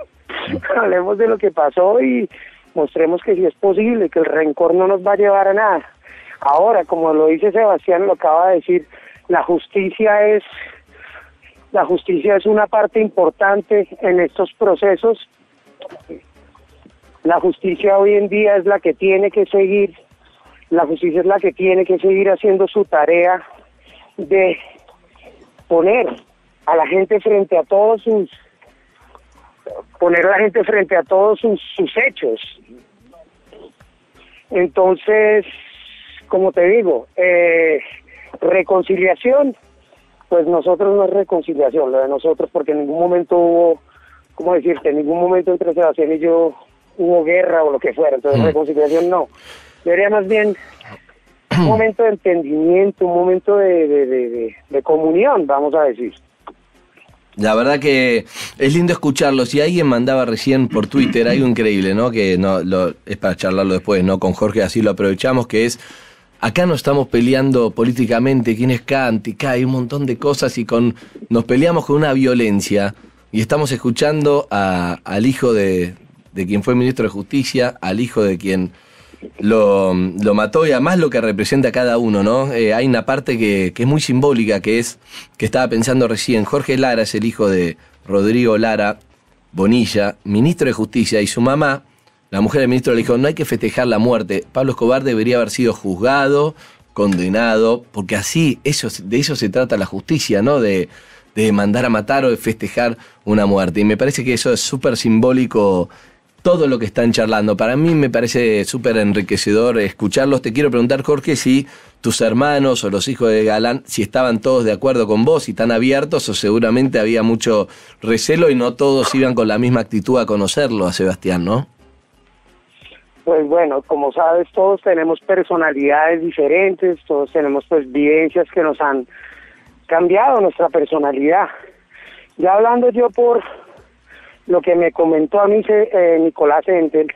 F: hablemos de lo que pasó y mostremos que sí es posible, que el rencor no nos va a llevar a nada. Ahora, como lo dice Sebastián, lo acaba de decir, la justicia es la justicia es una parte importante en estos procesos. La justicia hoy en día es la que tiene que seguir, la justicia es la que tiene que seguir haciendo su tarea de poner a la gente frente a todos sus poner a la gente frente a todos sus, sus hechos. Entonces, como te digo, eh, reconciliación, pues nosotros no es reconciliación, lo de nosotros, porque en ningún momento hubo, ¿cómo decirte? En ningún momento entre Sebastián y yo hubo guerra o lo que fuera, entonces
B: Mm.
F: reconciliación no. Sería más bien [CLEARS THROAT] un momento de entendimiento, un momento de, de, de, comunión, vamos a decir.
B: La verdad que es lindo escucharlo. Si alguien mandaba recién por Twitter algo increíble, ¿no? Que no lo, es para charlarlo después, ¿no? Con Jorge así lo aprovechamos, que es acá no estamos peleando políticamente quién es Kant y hay un montón de cosas y con nos peleamos con una violencia y estamos escuchando a- al hijo de, de quien fue ministro de Justicia, al hijo de quien lo, lo mató y además lo que representa cada uno, ¿no? Eh, hay una parte que, que es muy simbólica, que es, que estaba pensando recién, Jorge Lara es el hijo de Rodrigo Lara Bonilla, ministro de Justicia, y su mamá, la mujer del ministro, le dijo, no hay que festejar la muerte, Pablo Escobar debería haber sido juzgado, condenado, porque así, eso, de eso se trata la justicia, ¿no? De, de mandar a matar o de festejar una muerte. Y me parece que eso es súper simbólico todo lo que están charlando. Para mí me parece súper enriquecedor escucharlos. Te quiero preguntar, Jorge, si tus hermanos o los hijos de Galán, si estaban todos de acuerdo con vos y tan abiertos o seguramente había mucho recelo y no todos iban con la misma actitud a conocerlo a Sebastián, ¿no?
F: Pues bueno, como sabes, todos tenemos personalidades diferentes, todos tenemos pues vivencias que nos han cambiado nuestra personalidad. Ya hablando yo por lo que me comentó a mí se- eh, Nicolás Entel,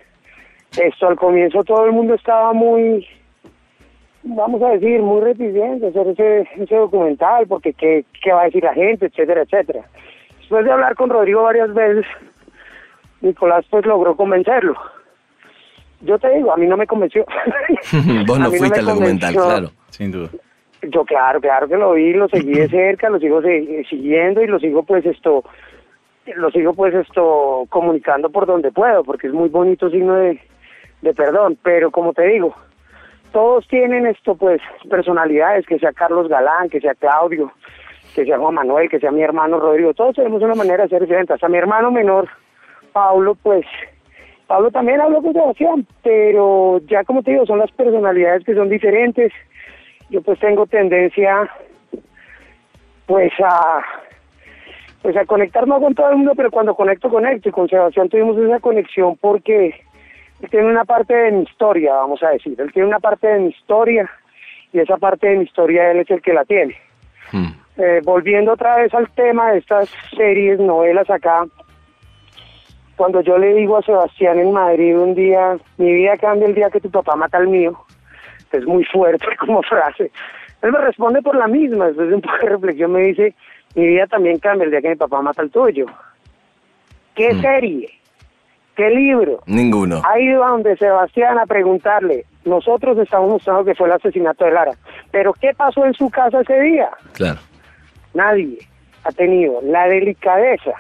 F: esto al comienzo todo el mundo estaba muy, vamos a decir, muy reticente a hacer ese, ese documental, porque qué, qué va a decir la gente, etcétera, etcétera. Después de hablar con Rodrigo varias veces, Nicolás pues logró convencerlo. Yo te digo, a mí no me convenció. [LAUGHS]
B: vos
F: A
B: no fuiste al documental, claro.
C: Sin duda.
F: Yo claro, claro que lo vi, lo seguí de cerca, lo sigo siguiendo y lo sigo pues esto, lo sigo pues esto comunicando por donde puedo, porque es muy bonito signo de, perdón, pero como te digo, todos tienen esto pues personalidades, que sea Carlos Galán, que sea Claudio, que sea Juan Manuel, que sea mi hermano Rodrigo, todos tenemos una manera de ser diferente, hasta mi hermano menor, Pablo, pues Pablo también habló con Sebastián, pero ya como te digo, son las personalidades que son diferentes. Yo pues tengo tendencia pues a pues a conectarme con todo el mundo, pero cuando conecto conecto y con Sebastián tuvimos esa conexión porque él tiene una parte de mi historia, vamos a decir, él tiene una parte de mi historia y esa parte de mi historia él es el que la tiene.
B: Mm.
F: Eh, volviendo otra vez al tema de estas series, novelas acá, cuando yo le digo a Sebastián en Madrid un día, mi vida cambia el día que tu papá mata al mío, es muy fuerte [LAUGHS] como frase. Él me responde por la misma, después de un poco de reflexión me dice, mi vida también cambia el día que mi papá mata al tuyo. ¿Qué serie? ¿Qué libro?
B: Ninguno.
F: Ha ido a donde Sebastián a preguntarle, nosotros estamos mostrando que fue el asesinato de Lara, pero ¿qué pasó en su casa ese día?
B: Claro.
F: Nadie ha tenido la delicadeza,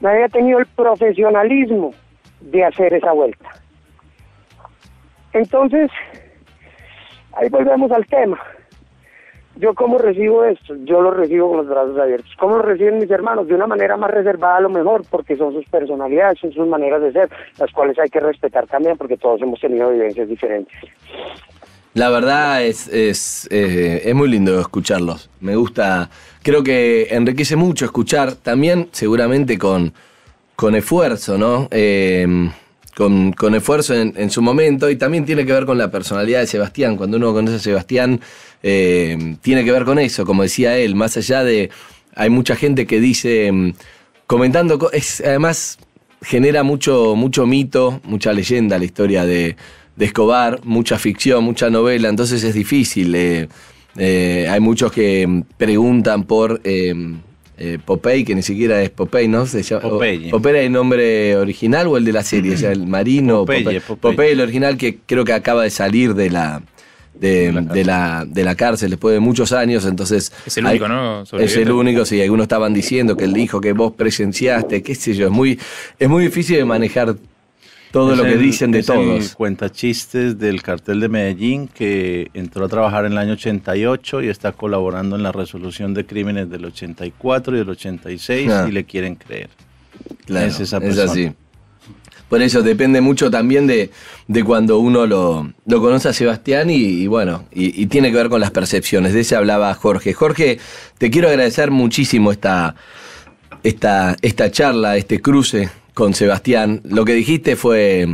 F: nadie ha tenido el profesionalismo de hacer esa vuelta. Entonces, ahí volvemos al tema. Yo cómo recibo esto, yo lo recibo con los brazos abiertos. ¿Cómo lo reciben mis hermanos? De una manera más reservada a lo mejor, porque son sus personalidades, son sus maneras de ser, las cuales hay que respetar también, porque todos hemos tenido vivencias diferentes.
B: La verdad es, es, eh, es muy lindo escucharlos. Me gusta, creo que enriquece mucho escuchar, también seguramente con, con esfuerzo, ¿no? Eh, con, con esfuerzo en, en su momento y también tiene que ver con la personalidad de Sebastián. Cuando uno conoce a Sebastián, eh, tiene que ver con eso, como decía él, más allá de... Hay mucha gente que dice, mm, comentando, co- es, además genera mucho, mucho mito, mucha leyenda la historia de, de Escobar, mucha ficción, mucha novela, entonces es difícil. eh, eh, hay muchos que mm, preguntan por eh, Popeye, que ni siquiera es Popeye, ¿no? Se llama,
C: Popeye.
B: o- ¿Popeye era el nombre original o el de la serie? O sea, el marino.
C: Popeye,
B: Popeye.
C: Popeye,
B: el original que creo que acaba de salir de la, de, de la, de la cárcel después de muchos años, entonces...
G: Es el
B: hay-
G: único, ¿no?
B: Es el único, sí, algunos estaban diciendo que él dijo que vos presenciaste, qué sé yo, es muy, es muy difícil de manejar todo
C: Es
B: lo que
C: el-
B: dicen de
C: es el
B: todos.
C: cuentachistes del cartel de Medellín que entró a trabajar en el año 88 y está colaborando en la resolución de crímenes del 84 y del 86
B: Ah.
C: y le quieren creer.
B: Claro,
C: es esa
B: es
C: persona.
B: así. Por eso depende mucho también de, de cuando uno lo, lo conoce a Sebastián y, bueno, y, tiene que ver con las percepciones. De ese hablaba Jorge. Jorge, te quiero agradecer muchísimo esta, esta, esta charla, este cruce con Sebastián. Lo que dijiste fue,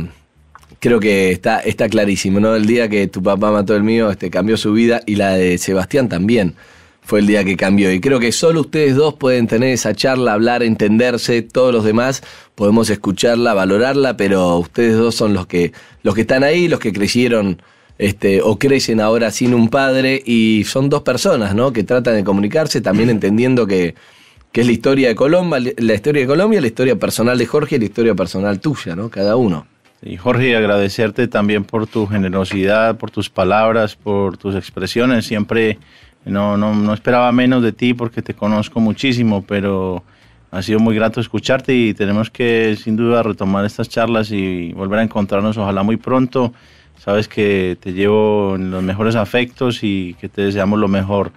B: creo que está, está clarísimo, ¿no? El día que tu papá mató el mío, este, cambió su vida y la de Sebastián también fue el día que cambió. Y creo que solo ustedes dos pueden tener esa charla, hablar, entenderse, todos los demás podemos escucharla, valorarla, pero ustedes dos son los que, los que están ahí, los que crecieron este, o crecen ahora sin un padre y son dos personas, ¿no? Que tratan de comunicarse, también [LAUGHS] entendiendo que, que es la historia de Colombia, la historia de Colombia, la historia personal de Jorge y la historia personal tuya, ¿no? Cada uno.
C: Y Jorge, agradecerte también por tu generosidad, por tus palabras, por tus expresiones. Siempre no, no, no esperaba menos de ti porque te conozco muchísimo, pero ha sido muy grato escucharte y tenemos que sin duda retomar estas charlas y volver a encontrarnos ojalá muy pronto. Sabes que te llevo los mejores afectos y que te deseamos lo mejor.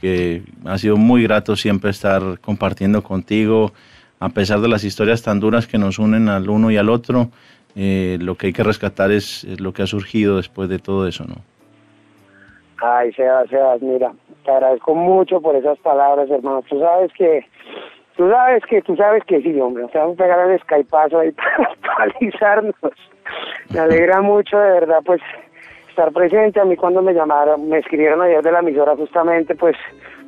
C: Que ha sido muy grato siempre estar compartiendo contigo, a pesar de las historias tan duras que nos unen al uno y al otro. eh, lo que hay que rescatar es, es lo que ha surgido después de todo eso, ¿no?
F: Ay, Sebas, Sebas, mira, te agradezco mucho por esas palabras, hermano. Tú sabes que, tú sabes que, tú sabes que sí, hombre. Vamos a pegar el skypazo ahí [LAUGHS] para actualizarnos. Me alegra mucho, de verdad, pues, estar presente. A mí cuando me llamaron, me escribieron ayer de la emisora justamente, pues,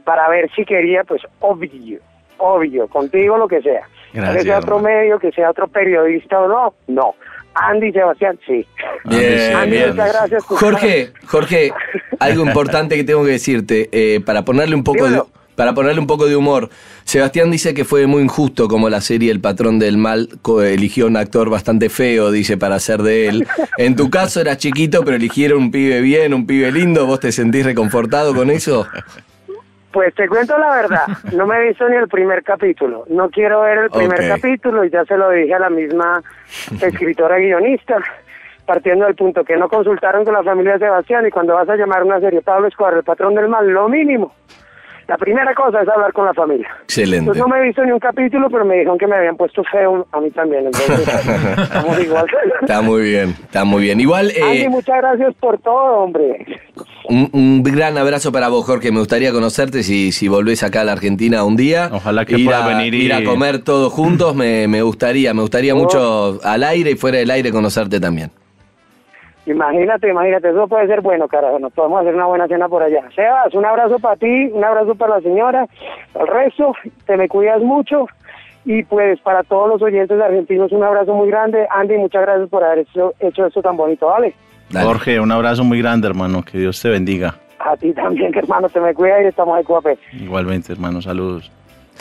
F: para ver si quería, pues, obvio, obvio, contigo lo que sea.
C: Gracias,
F: que sea otro medio, que sea otro periodista o no, no. Andy Sebastián, sí.
B: Bien,
F: Andy,
B: bien.
F: muchas gracias. por-
B: Jorge, Jorge, [LAUGHS] algo importante que tengo que decirte, eh, para ponerle un poco de, para ponerle un poco de humor. Sebastián dice que fue muy injusto como la serie El patrón del mal eligió un actor bastante feo, dice, para hacer de él. En tu caso eras chiquito, pero eligieron un pibe bien, un pibe lindo. ¿Vos te sentís reconfortado con eso?
F: Pues te cuento la verdad, [LAUGHS] no me he visto ni el primer capítulo, no quiero ver el primer capítulo y ya se lo dije a la misma [LAUGHS] escritora guionista, partiendo del punto que no consultaron con la familia de Sebastián y cuando vas a llamar una serie Pablo Escobar, el patrón del mal, lo mínimo, la primera cosa es hablar con la familia.
B: Excelente.
F: Pues no me he visto ni un capítulo, pero me dijeron que me habían puesto feo a mí también, entonces [LAUGHS] estamos igual.
B: Está muy bien, está muy bien. Igual, eh,
F: Andy, muchas gracias por todo, hombre.
B: un, un gran abrazo para vos, Jorge. Me gustaría conocerte si, si volvés acá a la Argentina un día.
C: Ojalá que
B: ir
C: pueda
B: a,
C: venir y-
B: ir a comer todos juntos. Me, me gustaría, me gustaría
F: Oh.
B: mucho al aire y fuera del aire conocerte también.
F: Imagínate, imagínate, eso puede ser bueno, carajo, nos podemos hacer una buena cena por allá. Sebas, un abrazo para ti, un abrazo para la señora, al resto, te me cuidas mucho y pues para todos los oyentes argentinos un abrazo muy grande. Andy, muchas gracias por haber hecho, hecho esto tan bonito, ¿vale?
B: Dale.
C: Jorge, un abrazo muy grande, hermano. Que Dios te bendiga.
F: A ti también, [LAUGHS] hermano, te me cuidas y estamos ahí, cuape.
C: Igualmente, hermano. Saludos.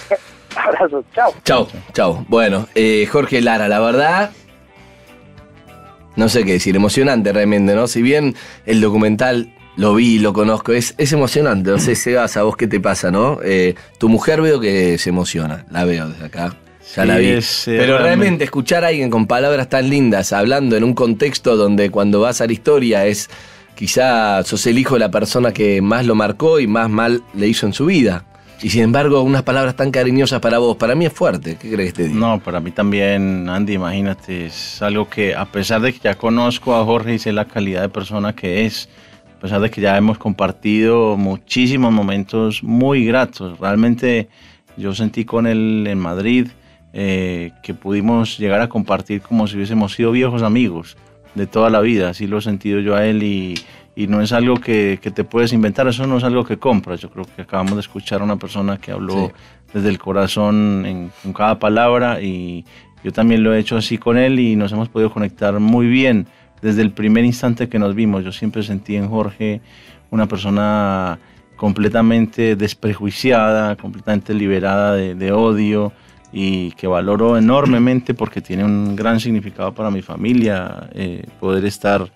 C: [LAUGHS]
F: Abrazos, chao.
B: Chau, chau. Bueno, eh, Jorge Lara, la verdad, no sé qué decir, emocionante realmente, ¿no? Si bien el documental lo vi, lo conozco, es, es emocionante. No sé, [CLEARS THROAT] Sebas, a vos qué te pasa, ¿no? Eh, tu mujer veo que se emociona, la veo desde acá. Ya
C: Sí,
B: la vi.
C: es, eh,
B: Pero
C: realmente-
B: realmente escuchar a alguien con palabras tan lindas, hablando en un contexto donde cuando vas a la historia es quizá sos el hijo de la persona que más lo marcó y más mal le hizo en su vida. Y sin embargo, unas palabras tan cariñosas para vos, para mí es fuerte. ¿Qué crees que te diga?
C: No, para mí también, Andy, imagínate, es algo que a pesar de que ya conozco a Jorge y sé la calidad de persona que es, a pesar de que ya hemos compartido muchísimos momentos muy gratos, realmente yo sentí con él en Madrid eh, que pudimos llegar a compartir como si hubiésemos sido viejos amigos de toda la vida, así lo he sentido yo a él y, y no es algo que, que te puedes inventar, eso no es algo que compras, yo creo que acabamos de escuchar a una persona que habló
B: Sí.
C: desde el corazón en, con cada palabra y yo también lo he hecho así con él y nos hemos podido conectar muy bien desde el primer instante que nos vimos. Yo siempre sentí en Jorge una persona completamente desprejuiciada, completamente liberada de, de odio y que valoro enormemente porque tiene un gran significado para mi familia eh, poder estar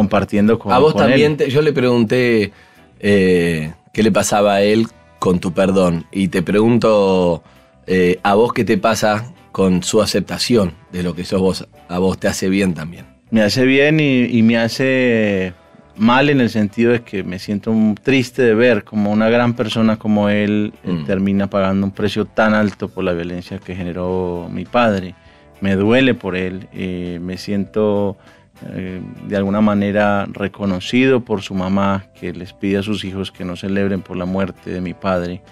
C: compartiendo con
B: A vos
C: con
B: también,
C: él.
B: te- yo le pregunté eh, qué le pasaba a él con tu perdón. Y te pregunto eh, a vos qué te pasa con su aceptación de lo que sos vos. A vos te hace bien también.
C: Me hace bien y, y me hace mal en el sentido de que me siento triste de ver como una gran persona como él eh,
B: Mm.
C: termina pagando un precio tan alto por la violencia que generó mi padre. Me duele por él, eh, me siento eh, de alguna manera reconocido por su mamá que les pide a sus hijos que no celebren por la muerte de mi padre.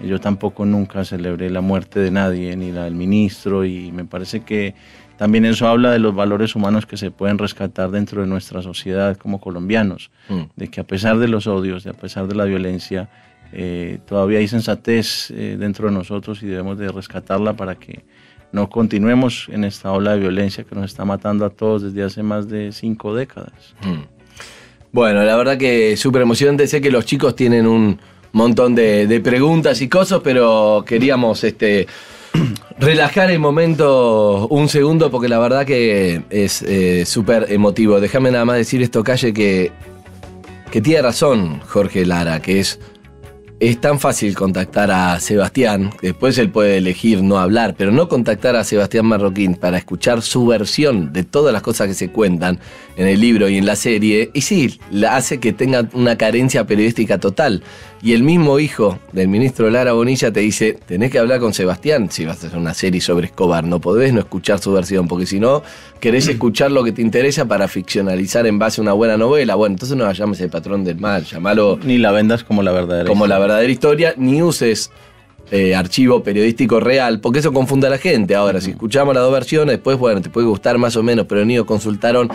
C: Yo tampoco nunca celebré la muerte de nadie, ni la del ministro, y me parece que también eso habla de los valores humanos que se pueden rescatar dentro de nuestra sociedad como colombianos,
B: Mm.
C: de que a pesar de los odios, de a pesar de la violencia, eh, todavía hay sensatez eh, dentro de nosotros y debemos de rescatarla para que no continuemos en esta ola de violencia que nos está matando a todos desde hace más de cinco décadas.
B: Mm. Bueno, la verdad que súper emocionante. Sé que los chicos tienen un montón de, preguntas y cosas, pero queríamos este, [CLEARS THROAT] relajar el momento un segundo porque la verdad que es eh, súper emotivo. Déjame nada más decir esto, Calle, que, que tiene razón Jorge Lara, que es, es tan fácil contactar a Sebastián, después él puede elegir no hablar, pero no contactar a Sebastián Marroquín para escuchar su versión de todas las cosas que se cuentan en el libro y en la serie, y sí, la hace que tenga una carencia periodística total. Y el mismo hijo del ministro Lara Bonilla te dice, tenés que hablar con Sebastián si vas a hacer una serie sobre Escobar, no podés no escuchar su versión, porque si no, querés escuchar lo que te interesa para ficcionalizar en base a una buena novela. Bueno, entonces no llames el patrón del mal, llamalo
C: Ni la vendas como la verdadera.
B: como la
C: historia.
B: verdadera historia, ni uses eh, archivo periodístico real, porque eso confunde a la gente. Ahora, si escuchamos las dos versiones, después, bueno, te puede gustar más o menos, pero ni lo consultaron.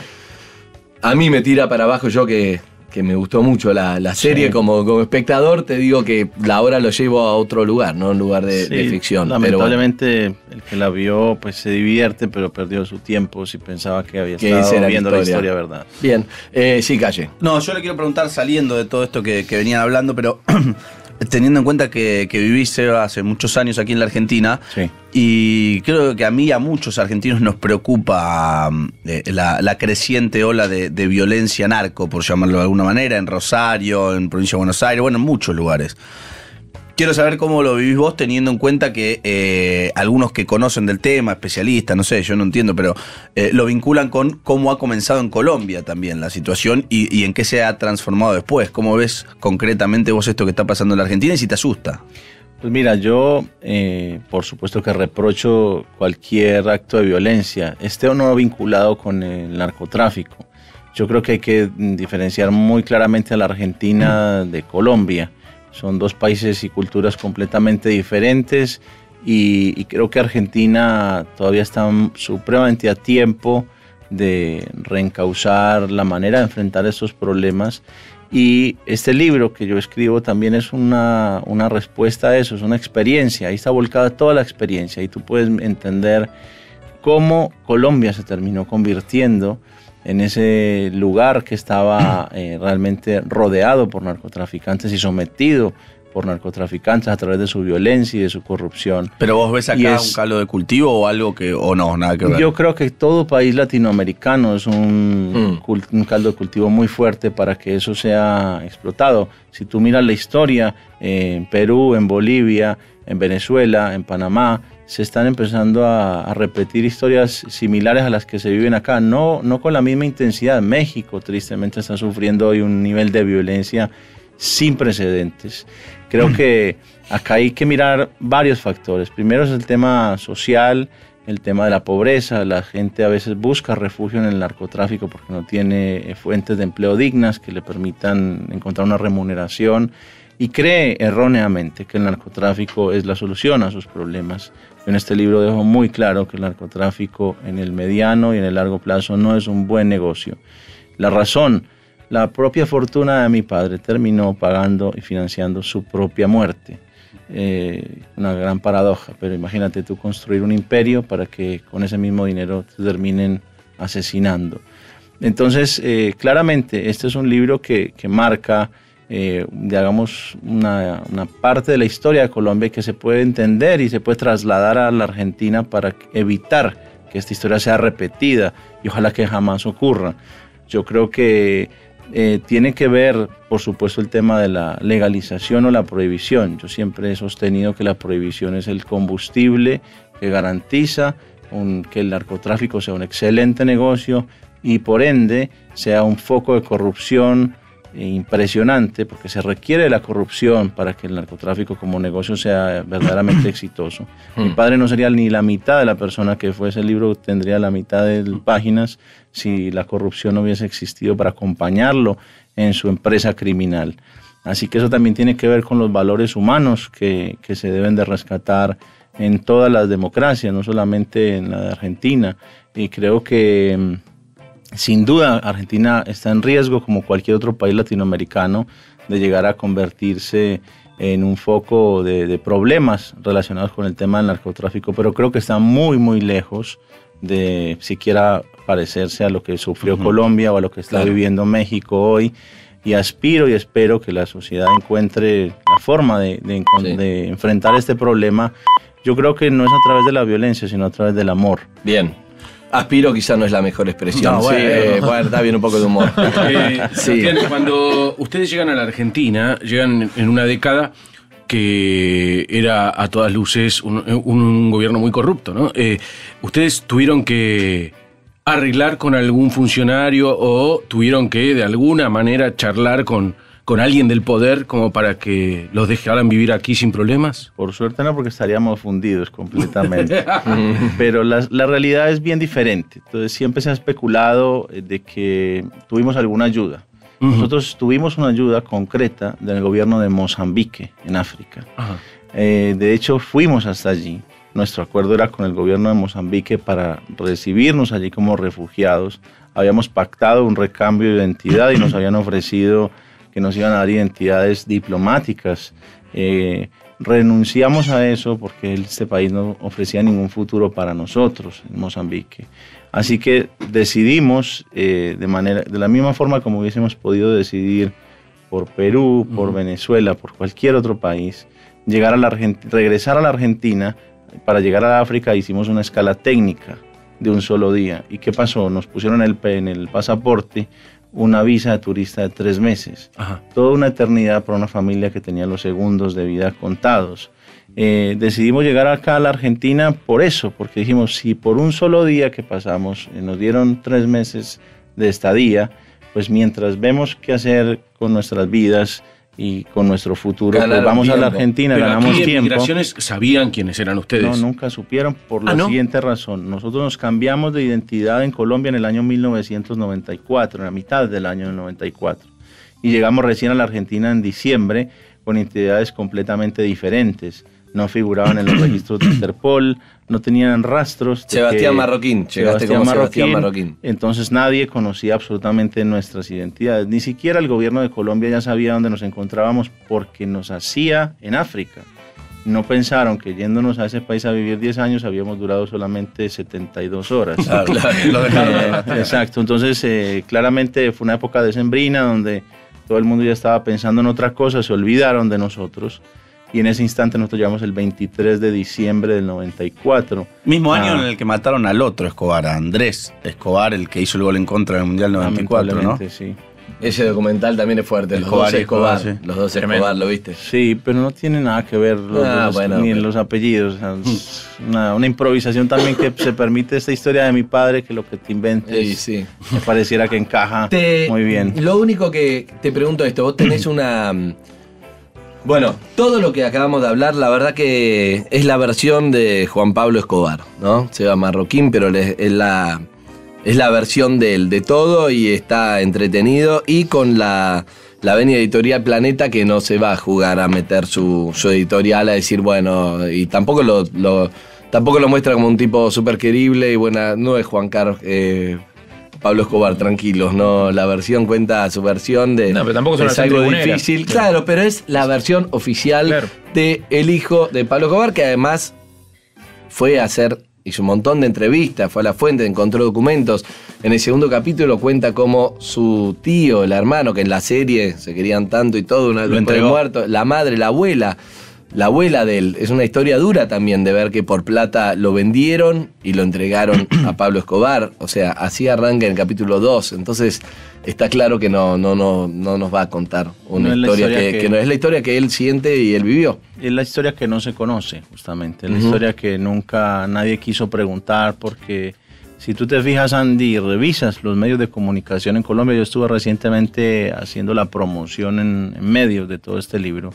B: A mí me tira para abajo yo que, que me gustó mucho la, la serie
C: Sí.
B: como, como espectador, te digo que la hora lo llevo a otro lugar, no un lugar de,
C: Sí,
B: de ficción. Bueno,
C: Lamentablemente el que la vio pues se divierte, pero perdió su tiempo si pensaba que había estado viendo la
B: historia.
C: historia verdad.
B: bien, eh, sí, calle.
D: No, yo le quiero preguntar saliendo de todo esto que, que venían hablando, pero [CLEARS THROAT] teniendo en cuenta que, que vivís Seba, hace muchos años aquí en la Argentina,
C: Sí.
D: y creo que a mí y a muchos argentinos nos preocupa mm, eh, la, la creciente ola de, de violencia narco, por llamarlo de alguna manera, en Rosario, en Provincia de Buenos Aires, bueno, en muchos lugares. Quiero saber cómo lo vivís vos teniendo en cuenta que eh, algunos que conocen del tema, especialistas, no sé, yo no entiendo, pero eh, lo vinculan con cómo ha comenzado en Colombia también la situación y, en qué se ha transformado después. ¿Cómo ves concretamente vos esto que está pasando en la Argentina y si te asusta?
C: Pues mira, yo eh, por supuesto que reprocho cualquier acto de violencia, esté o no vinculado con el narcotráfico. Yo creo que hay que mm, diferenciar muy claramente a la Argentina de Colombia. Son dos países y culturas completamente diferentes y, creo que Argentina todavía está supremamente a tiempo de reencauzar la manera de enfrentar estos problemas. Y este libro que yo escribo también es una, una respuesta a eso, es una experiencia, ahí está volcada toda la experiencia y tú puedes entender cómo Colombia se terminó convirtiendo en ese lugar que estaba eh, realmente rodeado por narcotraficantes y sometido por narcotraficantes a través de su violencia y de su corrupción.
D: Pero vos ves acá
C: es-
D: un caldo de cultivo o algo que, o no, nada que ver.
C: Yo creo que todo país latinoamericano es un,
B: Mm.
C: un caldo de cultivo muy fuerte para que eso sea explotado. Si tú miras la historia, eh, en Perú, en Bolivia, en Venezuela, en Panamá, se están empezando a, repetir historias similares a las que se viven acá, no, no con la misma intensidad. México tristemente está sufriendo hoy un nivel de violencia sin precedentes. Creo que acá hay que mirar varios factores. Primero es el tema social, el tema de la pobreza. La gente a veces busca refugio en el narcotráfico porque no tiene eh, fuentes de empleo dignas que le permitan encontrar una remuneración y cree erróneamente que el narcotráfico es la solución a sus problemas. En este libro dejo muy claro que el narcotráfico en el mediano y en el largo plazo no es un buen negocio. La razón, la propia fortuna de mi padre terminó pagando y financiando su propia muerte. Eh, una gran paradoja, pero imagínate tú construir un imperio para que con ese mismo dinero te terminen asesinando. Entonces, eh, claramente, este es un libro que marca, eh, digamos, una, una parte de la historia de Colombia que se puede entender y se puede trasladar a la Argentina para evitar que esta historia sea repetida y ojalá que jamás ocurra. Yo creo que eh, tiene que ver, por supuesto, el tema de la legalización o la prohibición. Yo siempre he sostenido que la prohibición es el combustible que garantiza que el narcotráfico sea un excelente negocio y por ende sea un foco de corrupción impresionante, porque se requiere la corrupción para que el narcotráfico como negocio sea verdaderamente [CLEARS THROAT] exitoso. Mi hmm. padre no sería ni la mitad de la persona que fue ese libro, tendría la mitad de páginas si la corrupción no hubiese existido para acompañarlo en su empresa criminal. Así que eso también tiene que ver con los valores humanos que, que se deben de rescatar en todas las democracias, no solamente en la de Argentina. Y creo que mm, sin duda, Argentina está en riesgo, como cualquier otro país latinoamericano, de llegar a convertirse en un foco de, problemas relacionados con el tema del narcotráfico, pero creo que está muy, muy lejos de siquiera parecerse a lo que sufrió Colombia o a lo que está viviendo México hoy. Y aspiro y espero que la sociedad encuentre la forma de, de enfrentar este problema. Yo creo que no es a través de la violencia, sino a través del amor.
B: Bien. Aspiro quizá no es la mejor expresión. sí, eh, bueno, está bien un poco de humor.
G: Eh, [LAUGHS] sí. [LAUGHS] Cuando ustedes llegan a la Argentina, llegan en una década que era a todas luces un, gobierno muy corrupto, ¿no? Eh, ustedes tuvieron que arreglar con algún funcionario o tuvieron que de alguna manera charlar con con alguien del poder como para que los dejaran vivir aquí sin problemas?
C: Por suerte no, porque estaríamos fundidos completamente. [LAUGHS] Pero la, realidad es bien diferente. Entonces siempre se ha especulado eh, de que tuvimos alguna ayuda. Nosotros tuvimos una ayuda concreta del gobierno de Mozambique, en África. Eh, de hecho, fuimos hasta allí. Nuestro acuerdo era con el gobierno de Mozambique para recibirnos allí como refugiados. Habíamos pactado un recambio de identidad y nos habían ofrecido que nos iban a dar identidades diplomáticas. Eh, renunciamos a eso porque este país no ofrecía ningún futuro para nosotros en Mozambique. Así que decidimos eh, de, manera, de la misma forma como hubiésemos podido decidir por Perú, por Venezuela, por cualquier otro país, llegar a la regresar a la Argentina. Para llegar a África hicimos una escala técnica de un solo día. ¿Y qué pasó? Nos pusieron el, en el pasaporte una visa de turista de tres meses. Toda una eternidad para una familia que tenía los segundos de vida contados. Eh, decidimos llegar acá a la Argentina por eso, porque dijimos, si por un solo día que pasamos eh, nos dieron tres meses de estadía, pues mientras vemos qué hacer con nuestras vidas, y con nuestro futuro. Pues vamos a la Argentina, ganamos aquí tiempo.
G: migraciones sabían quiénes eran ustedes?
C: No, nunca supieron por la ah, siguiente razón. Nosotros nos cambiamos de identidad en Colombia en el año 1994, en la mitad del año 94. Y llegamos recién a la Argentina en diciembre con identidades completamente diferentes no figuraban en los registros de Interpol, no tenían rastros.
B: Sebastián Marroquín, llegaste como Sebastián Marroquín.
C: Entonces nadie conocía absolutamente nuestras identidades. Ni siquiera el gobierno de Colombia ya sabía dónde nos encontrábamos porque nos hacía en África. No pensaron que yéndonos a ese país a vivir 10 años habíamos durado solamente 72 horas. Claro, [LAUGHS] claro, exacto, entonces eh, claramente fue una época decembrina donde todo el mundo ya estaba pensando en otra cosa, se olvidaron de nosotros y en ese instante nosotros llegamos el 23 de diciembre del 94.
D: Mismo año ah. en el que mataron al otro Escobar, a Andrés Escobar, el que hizo el gol en contra del Mundial 94, ¿no?
B: sí. Ese documental también es fuerte, los dos Escobar, los dos Escobar, ¿lo viste?
C: Sí, pero no tiene nada que ver ah, ni en los apellidos. una, improvisación también que se permite esta historia de mi padre, que lo que te inventes sí, sí. me pareciera que encaja muy bien.
B: Lo único que te pregunto esto, vos tenés una bueno, todo lo que acabamos de hablar, la verdad que es la versión de Juan Pablo Escobar, ¿no? Se llama Marroquín, pero es la, es la versión de él, de todo y está entretenido y con la, la venia editorial Planeta que no se va a jugar a meter su, editorial a decir, bueno, y tampoco lo, tampoco lo muestra como un tipo súper querible y buena, no es Juan Carlos. Eh, Pablo Escobar, tranquilos, no, la versión cuenta su versión de.
G: No, pero tampoco es, algo
B: difícil. Claro. pero es la versión oficial de el hijo de Pablo Escobar, que además fue a hacer, hizo un montón de entrevistas, fue a la fuente, encontró documentos. En el segundo capítulo cuenta cómo su tío, el hermano, que en la serie se querían tanto y todo, una,
G: lo entregó.
B: muerto, la madre, la abuela la abuela de él. Es una historia dura también de ver que por plata lo vendieron y lo entregaron [CLEARS THROAT] a Pablo Escobar. O sea, así arranca en el capítulo 2. Entonces, está claro que no, no, no, no nos va a contar una
C: No
B: historia,
C: historia
B: que,
C: que-
B: que no es la historia que él siente y él vivió.
C: Es la historia que no se conoce, justamente. Es la historia que nunca nadie quiso preguntar, porque si tú te fijas, Andy, y revisas los medios de comunicación en Colombia, yo estuve recientemente haciendo la promoción en, en medios de todo este libro.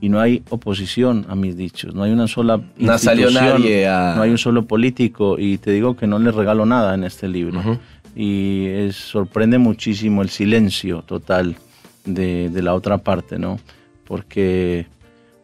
C: Y no hay oposición a mis dichos, no hay una sola
B: No salió nadie a-
C: no hay un solo político y te digo que no le regalo nada en este libro. Y es- sorprende muchísimo el silencio total de, de la otra parte, ¿no? Porque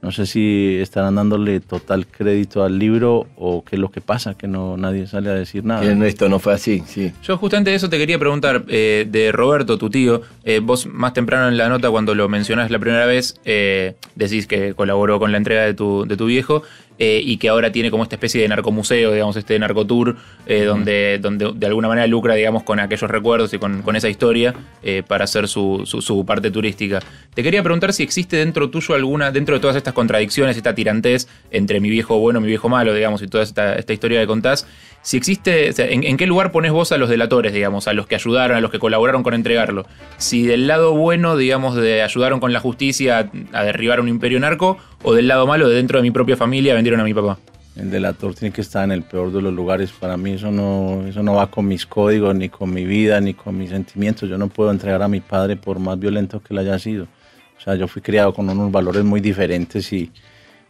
C: no sé si estarán dándole total crédito al libro o qué es lo que pasa, que no nadie sale a decir nada.
B: Que esto no fue así, sí.
H: Yo justamente de eso te quería preguntar, eh, de Roberto, tu tío, eh, vos más temprano en la nota cuando lo mencionás la primera vez, eh, decís que colaboró con la entrega de tu, de tu viejo eh, y que ahora tiene como esta especie de narcomuseo, digamos, este narcotour, eh, donde, donde de alguna manera lucra, digamos, con aquellos recuerdos y con, con esa historia eh, para hacer su, su- su parte turística. Te quería preguntar si existe dentro tuyo alguna, dentro de todas estas contradicciones, esta tirantez entre mi viejo bueno, mi viejo malo, digamos, y toda esta, esta historia que contás, si existe, o sea, ¿en, en qué lugar pones vos a los delatores, digamos, a los que ayudaron, a los que colaboraron con entregarlo? Si del lado bueno, digamos, de ayudaron con la justicia a, a derribar un imperio narco, o del lado malo, de dentro de mi propia familia, vendieron a mi papá.
C: El delator tiene que estar en el peor de los lugares. Para mí eso no, eso no va con mis códigos, ni con mi vida, ni con mis sentimientos. Yo no puedo entregar a mi padre por más violento que él haya sido. O sea, yo fui criado con unos valores muy diferentes y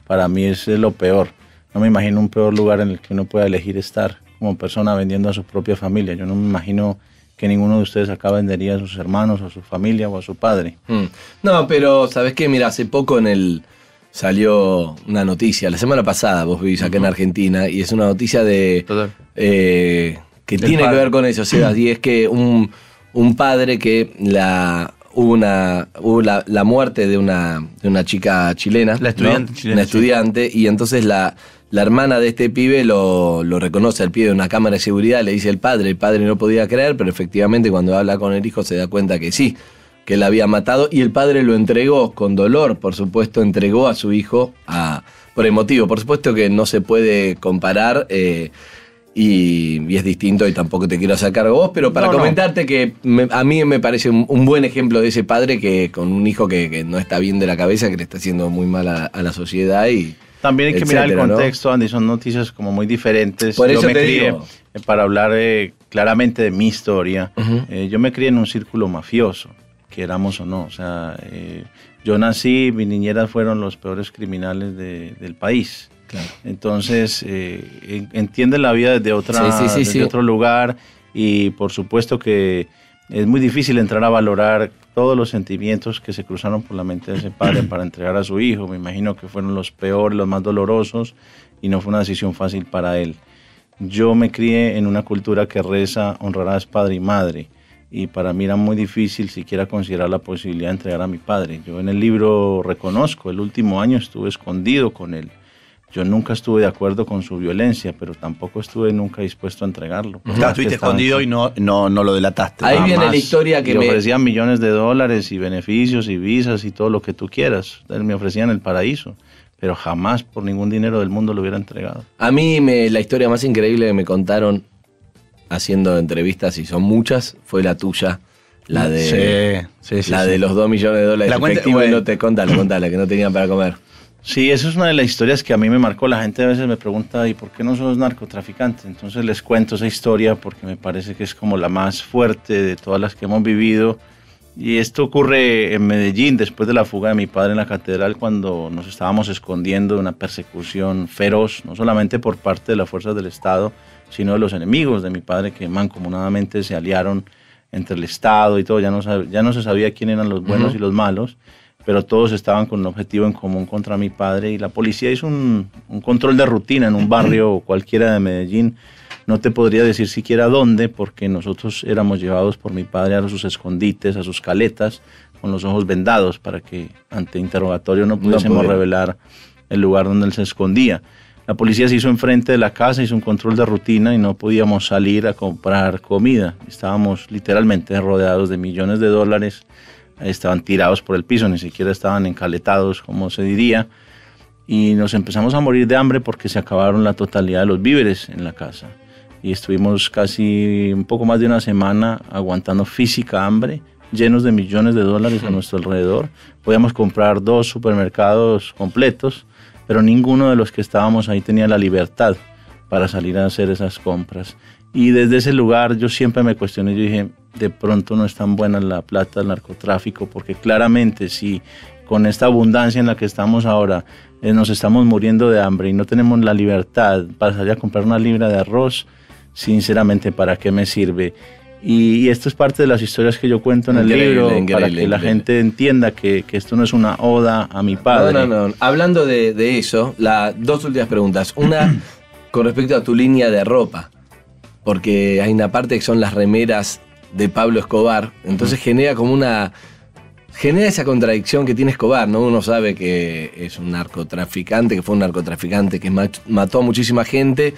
C: para mí eso es lo peor. No me imagino un peor lugar en el que uno pueda elegir estar como persona vendiendo a su propia familia. Yo no me imagino que ninguno de ustedes acá vendería a sus hermanos, a su familia o a su padre.
B: Mm. No, pero ¿sabes qué? Mira, hace poco en el salió una noticia, la semana pasada vos vivís acá en Argentina, y es una noticia de
H: Total.
B: eh, que tiene
C: padre.
B: que ver con eso, Sebas, y es que un, un padre que la hubo una hubo la, la muerte de una, de una chica chilena,
D: La estudiante
B: ¿no?
D: chilena,
B: una
D: sí.
B: estudiante, y entonces la, la hermana de este pibe lo, lo reconoce al pie de una cámara de seguridad, le dice el padre, el padre no podía creer, pero efectivamente cuando habla con el hijo se da cuenta que sí, que él había matado y el padre lo entregó con dolor, por supuesto, entregó a su hijo a, por el motivo. Por supuesto que no se puede comparar eh, y, y es distinto y tampoco te quiero sacar vos, pero para
C: No, no.
B: comentarte que me- a mí me parece un, un buen ejemplo de ese padre que con un hijo que, que no está bien de la cabeza, que le está haciendo muy mal a, a la sociedad y...
C: También hay que mirar el
B: etcétera, ¿no?
C: contexto, Andy, son noticias como muy diferentes.
B: Por
C: yo
B: eso
C: me
B: te
C: crié,
B: digo.
C: para hablar eh, claramente de mi historia, eh, yo me crié en un círculo mafioso, queramos o no. O sea, eh, yo nací, mis niñeras fueron los peores criminales de- del país. Entonces, eh, en- entiende la vida desde, otra,
B: Sí, sí, sí,
C: desde
B: sí.
C: otro lugar y por supuesto que es muy difícil entrar a valorar todos los sentimientos que se cruzaron por la mente de ese padre [CLEARS THROAT] para entregar a su hijo. Me imagino que fueron los peores, los más dolorosos y no fue una decisión fácil para él. Yo me crié en una cultura que reza honrarás padre y madre y para mí era muy difícil siquiera considerar la posibilidad de entregar a mi padre. Yo en el libro reconozco, el último año estuve escondido con él. Yo nunca estuve de acuerdo con su violencia, pero tampoco estuve nunca dispuesto a entregarlo.
D: Claro, estuviste escondido
C: con-
D: y no, no, no lo delataste.
B: Ahí viene la historia que
C: y
B: me-
C: ofrecían millones de dólares y beneficios y visas y todo lo que tú quieras. Él me ofrecían el paraíso, pero jamás por ningún dinero del mundo lo hubiera entregado.
B: A mí me, la historia más increíble que me contaron haciendo entrevistas, y son muchas, fue la tuya. La de,
D: Sí, sí, sí,
B: la
D: sí.
B: de los 2 millones de dólares
D: La cuenta- bueno.
B: no te contala, contala, que no tenían para comer.
C: Sí, eso es una de las historias que a mí me marcó. La gente a veces me pregunta, ¿y por qué no sos narcotraficante? Entonces les cuento esa historia porque me parece que es como la más fuerte de todas las que hemos vivido. Y esto ocurre en Medellín después de la fuga de mi padre en la catedral cuando nos estábamos escondiendo de una persecución feroz, no solamente por parte de las fuerzas del Estado, sino de los enemigos de mi padre que mancomunadamente se aliaron entre el Estado y todo. Ya no, sab- ya no se sabía quién eran los buenos y los malos pero todos estaban con un objetivo en común contra mi padre y la policía hizo un, un control de rutina en un barrio cualquiera de Medellín. No te podría decir siquiera dónde, porque nosotros éramos llevados por mi padre a sus escondites, a sus caletas, con los ojos vendados para que ante interrogatorio no pudiésemos
B: podía.
C: revelar el lugar donde él se escondía. La policía se hizo enfrente de la casa, hizo un control de rutina y no podíamos salir a comprar comida. Estábamos literalmente rodeados de millones de dólares estaban tirados por el piso, ni siquiera estaban encaletados, como se diría. y nos empezamos a morir de hambre porque se acabaron la totalidad de los víveres en la casa. Y estuvimos casi un poco más de una semana aguantando física hambre, llenos de millones de dólares a nuestro alrededor. Podíamos comprar dos supermercados completos, pero ninguno de los que estábamos ahí tenía la libertad para salir a hacer esas compras. Y desde ese lugar yo siempre me cuestioné, yo dije, de pronto no es tan buena la plata del narcotráfico, porque claramente si con esta abundancia en la que estamos ahora eh, nos estamos muriendo de hambre y no tenemos la libertad para salir a comprar una libra de arroz, sinceramente, ¿para qué me sirve? Y, y esto es parte de las historias que yo cuento en el
B: Increíble,
C: libro,
B: increíble,
C: para que la
B: increíble.
C: gente entienda que, que esto no es una oda a mi padre.
B: No, no, no. Hablando de, de eso, la, dos últimas preguntas. Una [CLEARS THROAT] con respecto a tu línea de ropa. Porque hay una parte que son las remeras de Pablo Escobar. Entonces genera como una. Genera esa contradicción que tiene Escobar, ¿no? Uno sabe que es un narcotraficante, que fue un narcotraficante que ma- mató a muchísima gente.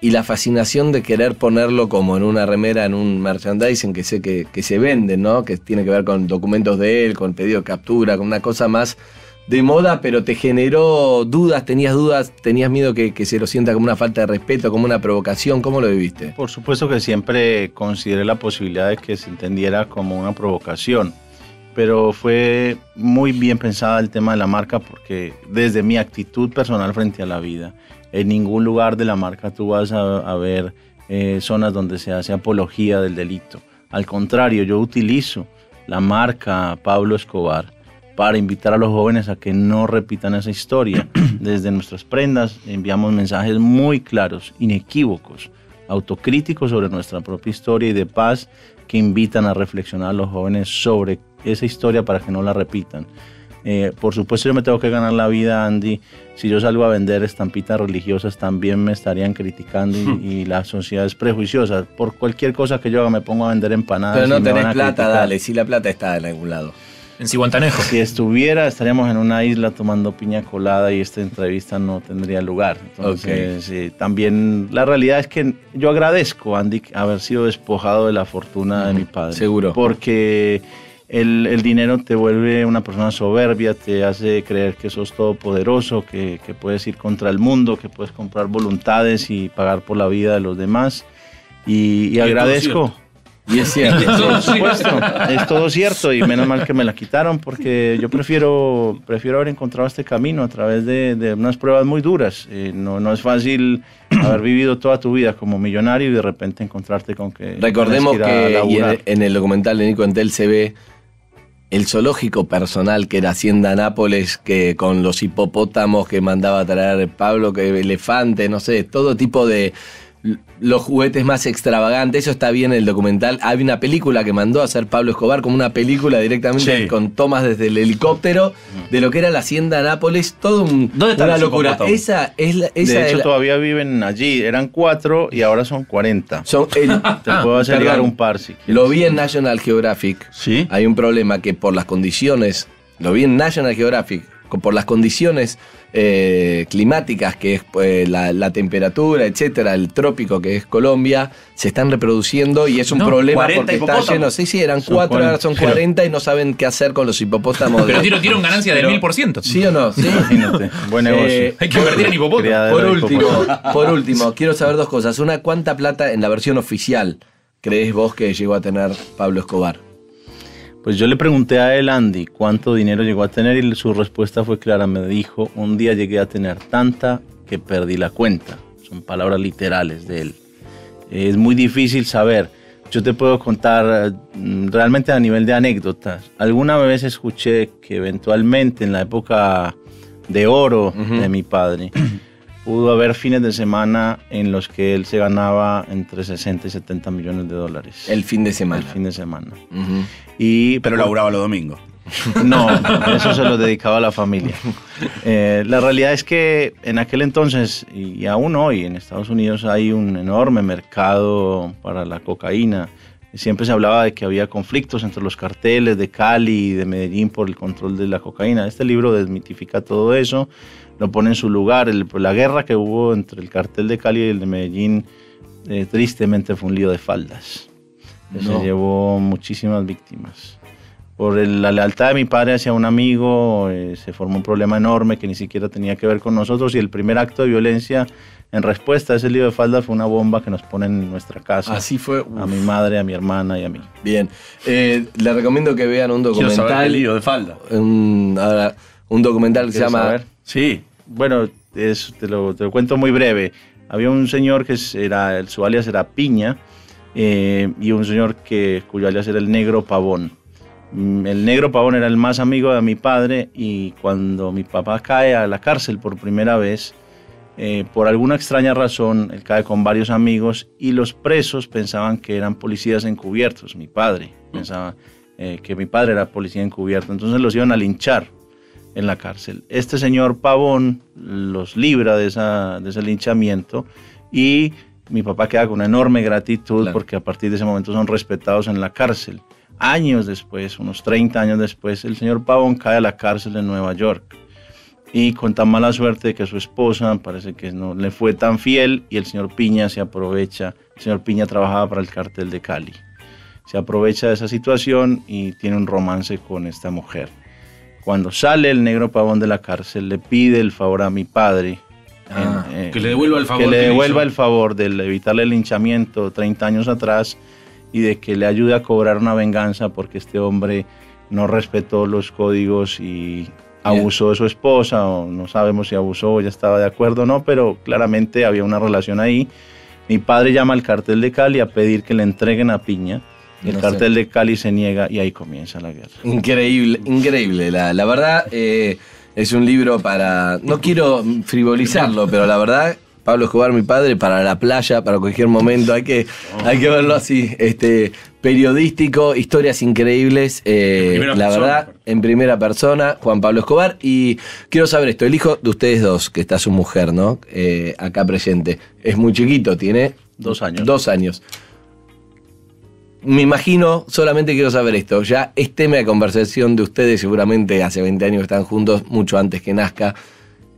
B: Y la fascinación de querer ponerlo como en una remera, en un merchandising que sé que, que se vende, ¿no? Que tiene que ver con documentos de él, con pedido de captura, con una cosa más de moda, pero te generó dudas, tenías dudas, tenías miedo que, que se lo sienta como una falta de respeto, como una provocación, ¿cómo lo viviste?
C: Por supuesto que siempre consideré la posibilidad de que se entendiera como una provocación, pero fue muy bien pensada el tema de la marca porque desde mi actitud personal frente a la vida, en ningún lugar de la marca tú vas a, ver eh, zonas donde se hace apología del delito. Al contrario, yo utilizo la marca Pablo Escobar para invitar a los jóvenes a que no repitan esa historia. [CLEARS THROAT] Desde nuestras prendas enviamos mensajes muy claros, inequívocos, autocríticos sobre nuestra propia historia y de paz que invitan a reflexionar a los jóvenes sobre esa historia para que no la repitan. Eh, por supuesto yo me tengo que ganar la vida, Andy. Si yo salgo a vender estampitas religiosas también me estarían criticando y, [LAUGHS] y la sociedad es prejuiciosa. Por cualquier cosa que yo haga me pongo a vender empanadas.
B: Pero no tenés plata, dale, si la plata está en algún lado.
H: En.
C: Si estuviera, estaríamos en una isla tomando piña colada y esta entrevista no tendría lugar. Entonces, eh, también la realidad es que yo agradezco, Andy, haber sido despojado de la fortuna de mi padre.
B: Seguro.
C: Porque el, el dinero te vuelve una persona soberbia, te hace creer que sos todopoderoso, que, que puedes ir contra el mundo, que puedes comprar voluntades y pagar por la vida de los demás. Y, agradezco.
B: Y es cierto.
C: Por supuesto, es todo cierto y menos mal que me la quitaron porque yo prefiero, prefiero haber encontrado este camino a través de, de unas pruebas muy duras. Eh, no, no es fácil haber vivido toda tu vida como millonario y de repente encontrarte con que...
B: Recordemos que en, el- en el documental de Nico Entel se ve el zoológico personal que era Hacienda Nápoles, que con los hipopótamos que mandaba a traer Pablo, que elefantes, no sé, todo tipo de los juguetes más extravagantes, eso está bien en el documental. Hay una película que mandó a hacer Pablo Escobar como una película directamente
C: Sí.
B: con tomas desde el helicóptero de lo que era la Hacienda Nápoles, todo un,
D: ¿Dónde están
B: una locura. Esa es la, esa
C: De
B: es
C: hecho,
B: la-
C: todavía viven allí. Eran cuatro y ahora son 40.
B: son el- [LAUGHS]
C: Te puedo hacer llegar un par si quieres.
B: Lo vi en National Geographic.
D: ¿Sí?
B: Hay un problema que por las condiciones, lo vi en National Geographic, por las condiciones eh, climáticas, que es eh, la, la temperatura, etcétera, el trópico que es Colombia, se están reproduciendo y es un
H: No,
B: problema
D: 40
B: porque está
D: hipopótamos.
B: lleno. Sí, sí, eran
C: Son
B: cuatro,
C: 40.
B: ahora son
C: Pero-
B: 40 y no saben qué hacer con los hipopótamos.
H: Pero tiene, tiene una ganancia del
B: Pero-
H: mil por ciento.
B: ¿Sí o no? Sí.
C: Imagínate, buen negocio.
B: Eh,
H: Hay que invertir en hipopótamo.
C: Criadero
B: Por último,
C: hipopótamos.
B: por último, quiero saber dos cosas. Una, ¿cuánta plata en la versión oficial crees vos que llegó a tener Pablo Escobar?
C: Pues yo le pregunté a él, Andy, cuánto dinero llegó a tener y su respuesta fue clara. Me dijo, un día llegué a tener tanta que perdí la cuenta. Son palabras literales de él. Es muy difícil saber. Yo te puedo contar eh, realmente a nivel de anécdotas. Alguna vez escuché que eventualmente en la época de oro de mi padre, pudo haber fines de semana en los que él se ganaba entre 60 y 70 millones de dólares.
B: El fin de semana.
C: El fin de semana. Y,
D: Pero laburaba los domingos.
C: no, eso se lo dedicaba a la familia. Eh, la realidad es que en aquel entonces, y aún hoy en Estados Unidos, hay un enorme mercado para la cocaína. Siempre se hablaba de que había conflictos entre los carteles de Cali y de Medellín por el control de la cocaína. Este libro desmitifica todo eso, lo pone en su lugar. El- la guerra que hubo entre el cartel de Cali y el de Medellín, eh, tristemente fue un lío de faldas.
B: No.
C: Se llevó muchísimas víctimas. Por el- la lealtad de mi padre hacia un amigo, eh, se formó un problema enorme que ni siquiera tenía que ver con nosotros y el primer acto de violencia en respuesta a ese lío de falda fue una bomba que nos ponen en nuestra casa.
B: Así fue.
C: A mi madre, a mi hermana y a mí.
B: Bien. Eh, le recomiendo que vean un documental.
D: el lío de falda.
B: Un, ahora, un documental que se
C: ¿Quieres
B: llama.
C: saber?
D: Sí.
C: Bueno, es- te, lo, te lo cuento muy breve. Había un señor que era, el- su alias era Piña eh, y un señor que, cuyo alias era el Negro Pavón. Mm, El Negro Pavón era el más amigo de mi padre y cuando mi papá cae a la cárcel por primera vez, eh, por alguna extraña razón, él cae con varios amigos y los presos pensaban que eran policías encubiertos. Mi padre pensaba eh, que mi padre era policía encubierto, entonces los iban a linchar en la cárcel. Este señor Pavón los libra de, esa, de ese linchamiento y mi papá queda con una enorme gratitud
B: Claro.
C: porque a partir de ese momento son respetados en la cárcel. Años después, unos 30 años después, el señor Pavón cae a la cárcel en Nueva York y con tan mala suerte que su esposa parece que no le fue tan fiel y el señor Piña se aprovecha, el señor Piña trabajaba para el cartel de Cali, se aprovecha de esa situación y tiene un romance con esta mujer. Cuando sale el negro pavón de la cárcel le pide el favor a mi padre
B: Ah,
C: en, eh,
G: que le devuelva el favor
C: que le
G: que
C: devuelva
G: hizo.
C: el favor de evitarle el linchamiento 30 años atrás y de que le ayude a cobrar una venganza porque este hombre no respetó los códigos y abusó de su esposa o no sabemos si abusó o ya estaba de acuerdo o no, pero claramente había una relación ahí. Mi padre llama al cartel de Cali a pedir que le entreguen a Piña. El
B: No sé.
C: cartel de Cali se niega y ahí comienza la guerra.
B: Increíble, increíble. La, la verdad, eh, es un libro para. No quiero frivolizarlo, pero la verdad, Pablo Escobar, mi padre, para la playa, para cualquier momento, hay que, hay que verlo así. Este, periodístico, historias increíbles. eh,
G: En primera
B: la
G: persona,
B: verdad, en primera persona, Juan Pablo Escobar. Y quiero saber esto: el hijo de ustedes dos, que está su mujer, ¿no? Eh, acá presente. Es muy chiquito, tiene.
C: Dos años.
B: Dos años. Me imagino, solamente quiero saber esto, ya es tema de conversación de ustedes, seguramente hace 20 años que están juntos, mucho antes que nazca.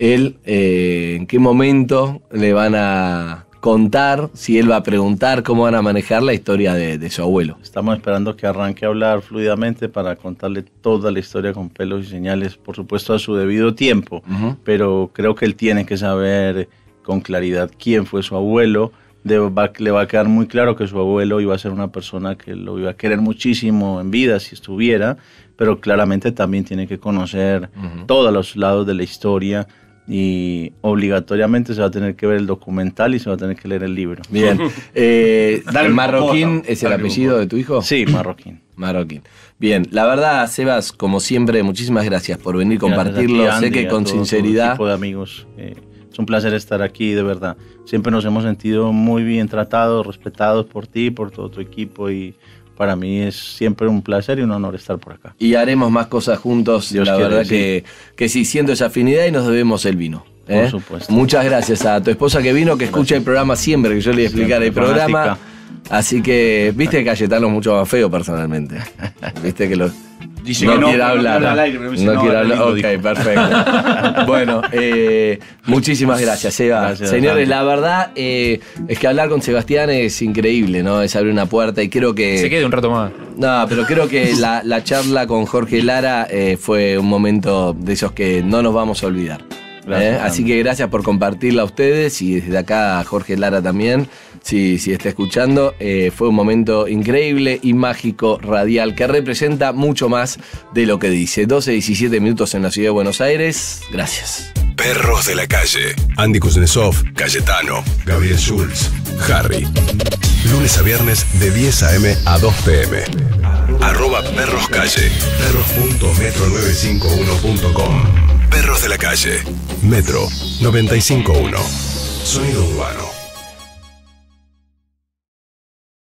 B: Él, eh, ¿en qué momento le van a contar, si él va a preguntar cómo van a manejar la historia de, de su abuelo?
C: Estamos esperando que arranque a hablar fluidamente para contarle toda la historia con pelos y señales, por supuesto a su debido tiempo, pero creo que él tiene que saber con claridad quién fue su abuelo. De- va- le va a quedar muy claro que su abuelo iba a ser una persona que lo iba a querer muchísimo en vida si estuviera, pero claramente también tiene que conocer todos los lados de la historia y obligatoriamente se va a tener que ver el documental y se va a tener que leer el libro.
B: Bien. [LAUGHS] Eh,
D: un
B: ¿Marroquín es el apellido de tu hijo?
C: Sí, marroquín. [LAUGHS]
B: Marroquín. Bien, la verdad, Sebas, como siempre, muchísimas gracias por venir, compartirlo.
C: Gracias a ti,
B: sé
C: Andy,
B: que con sinceridad.
C: de amigos. Eh, es un placer estar aquí, de verdad. Siempre nos hemos sentido muy bien tratados, respetados por ti, por todo tu equipo y para mí es siempre un placer y un honor estar por acá.
B: Y haremos más cosas juntos.
C: Dios
B: la
C: quiere,
B: verdad
C: sí.
B: que, que sí, siento esa afinidad y nos debemos el vino. ¿eh?
C: Por supuesto.
B: Muchas gracias a tu esposa que vino, que escucha el programa siempre, que yo le voy a explicar el programa. Así que, viste que Cayetano es mucho más feo personalmente. Viste que lo.
D: Dice
B: no
D: que no,
B: quiere
D: no
B: hablar.
D: quiere hablar al aire, pero dice,
B: no
D: no,
B: quiere
D: habla
B: hablar.
D: lindo,
B: Ok,
D: dijo.
B: perfecto. [LAUGHS] bueno, eh, muchísimas gracias, Eva.
C: Gracias,
B: Señores, la verdad eh, es que hablar con Sebastián es increíble, ¿no? Es abrir una puerta y creo que.
H: Se quede un rato más.
B: No, pero creo que la, la charla con Jorge Lara eh, fue un momento de esos que no nos vamos a olvidar.
C: Gracias,
B: ¿eh? Así que gracias por compartirla a ustedes y desde acá a Jorge Lara también, si, si está escuchando. Eh, fue un momento increíble y mágico, radial, que representa mucho más de lo que dice. 12, 17 minutos en la ciudad de Buenos Aires. Gracias.
A: Perros de la calle. Andy Kuznetsov, Cayetano, Gabriel Schulz, Harry. Lunes a viernes de 10 a.m. a 2 p.m. Arroba Perros Calle. Perros.metro951.com. Perros de la calle. Metro 951. Sonido urbano.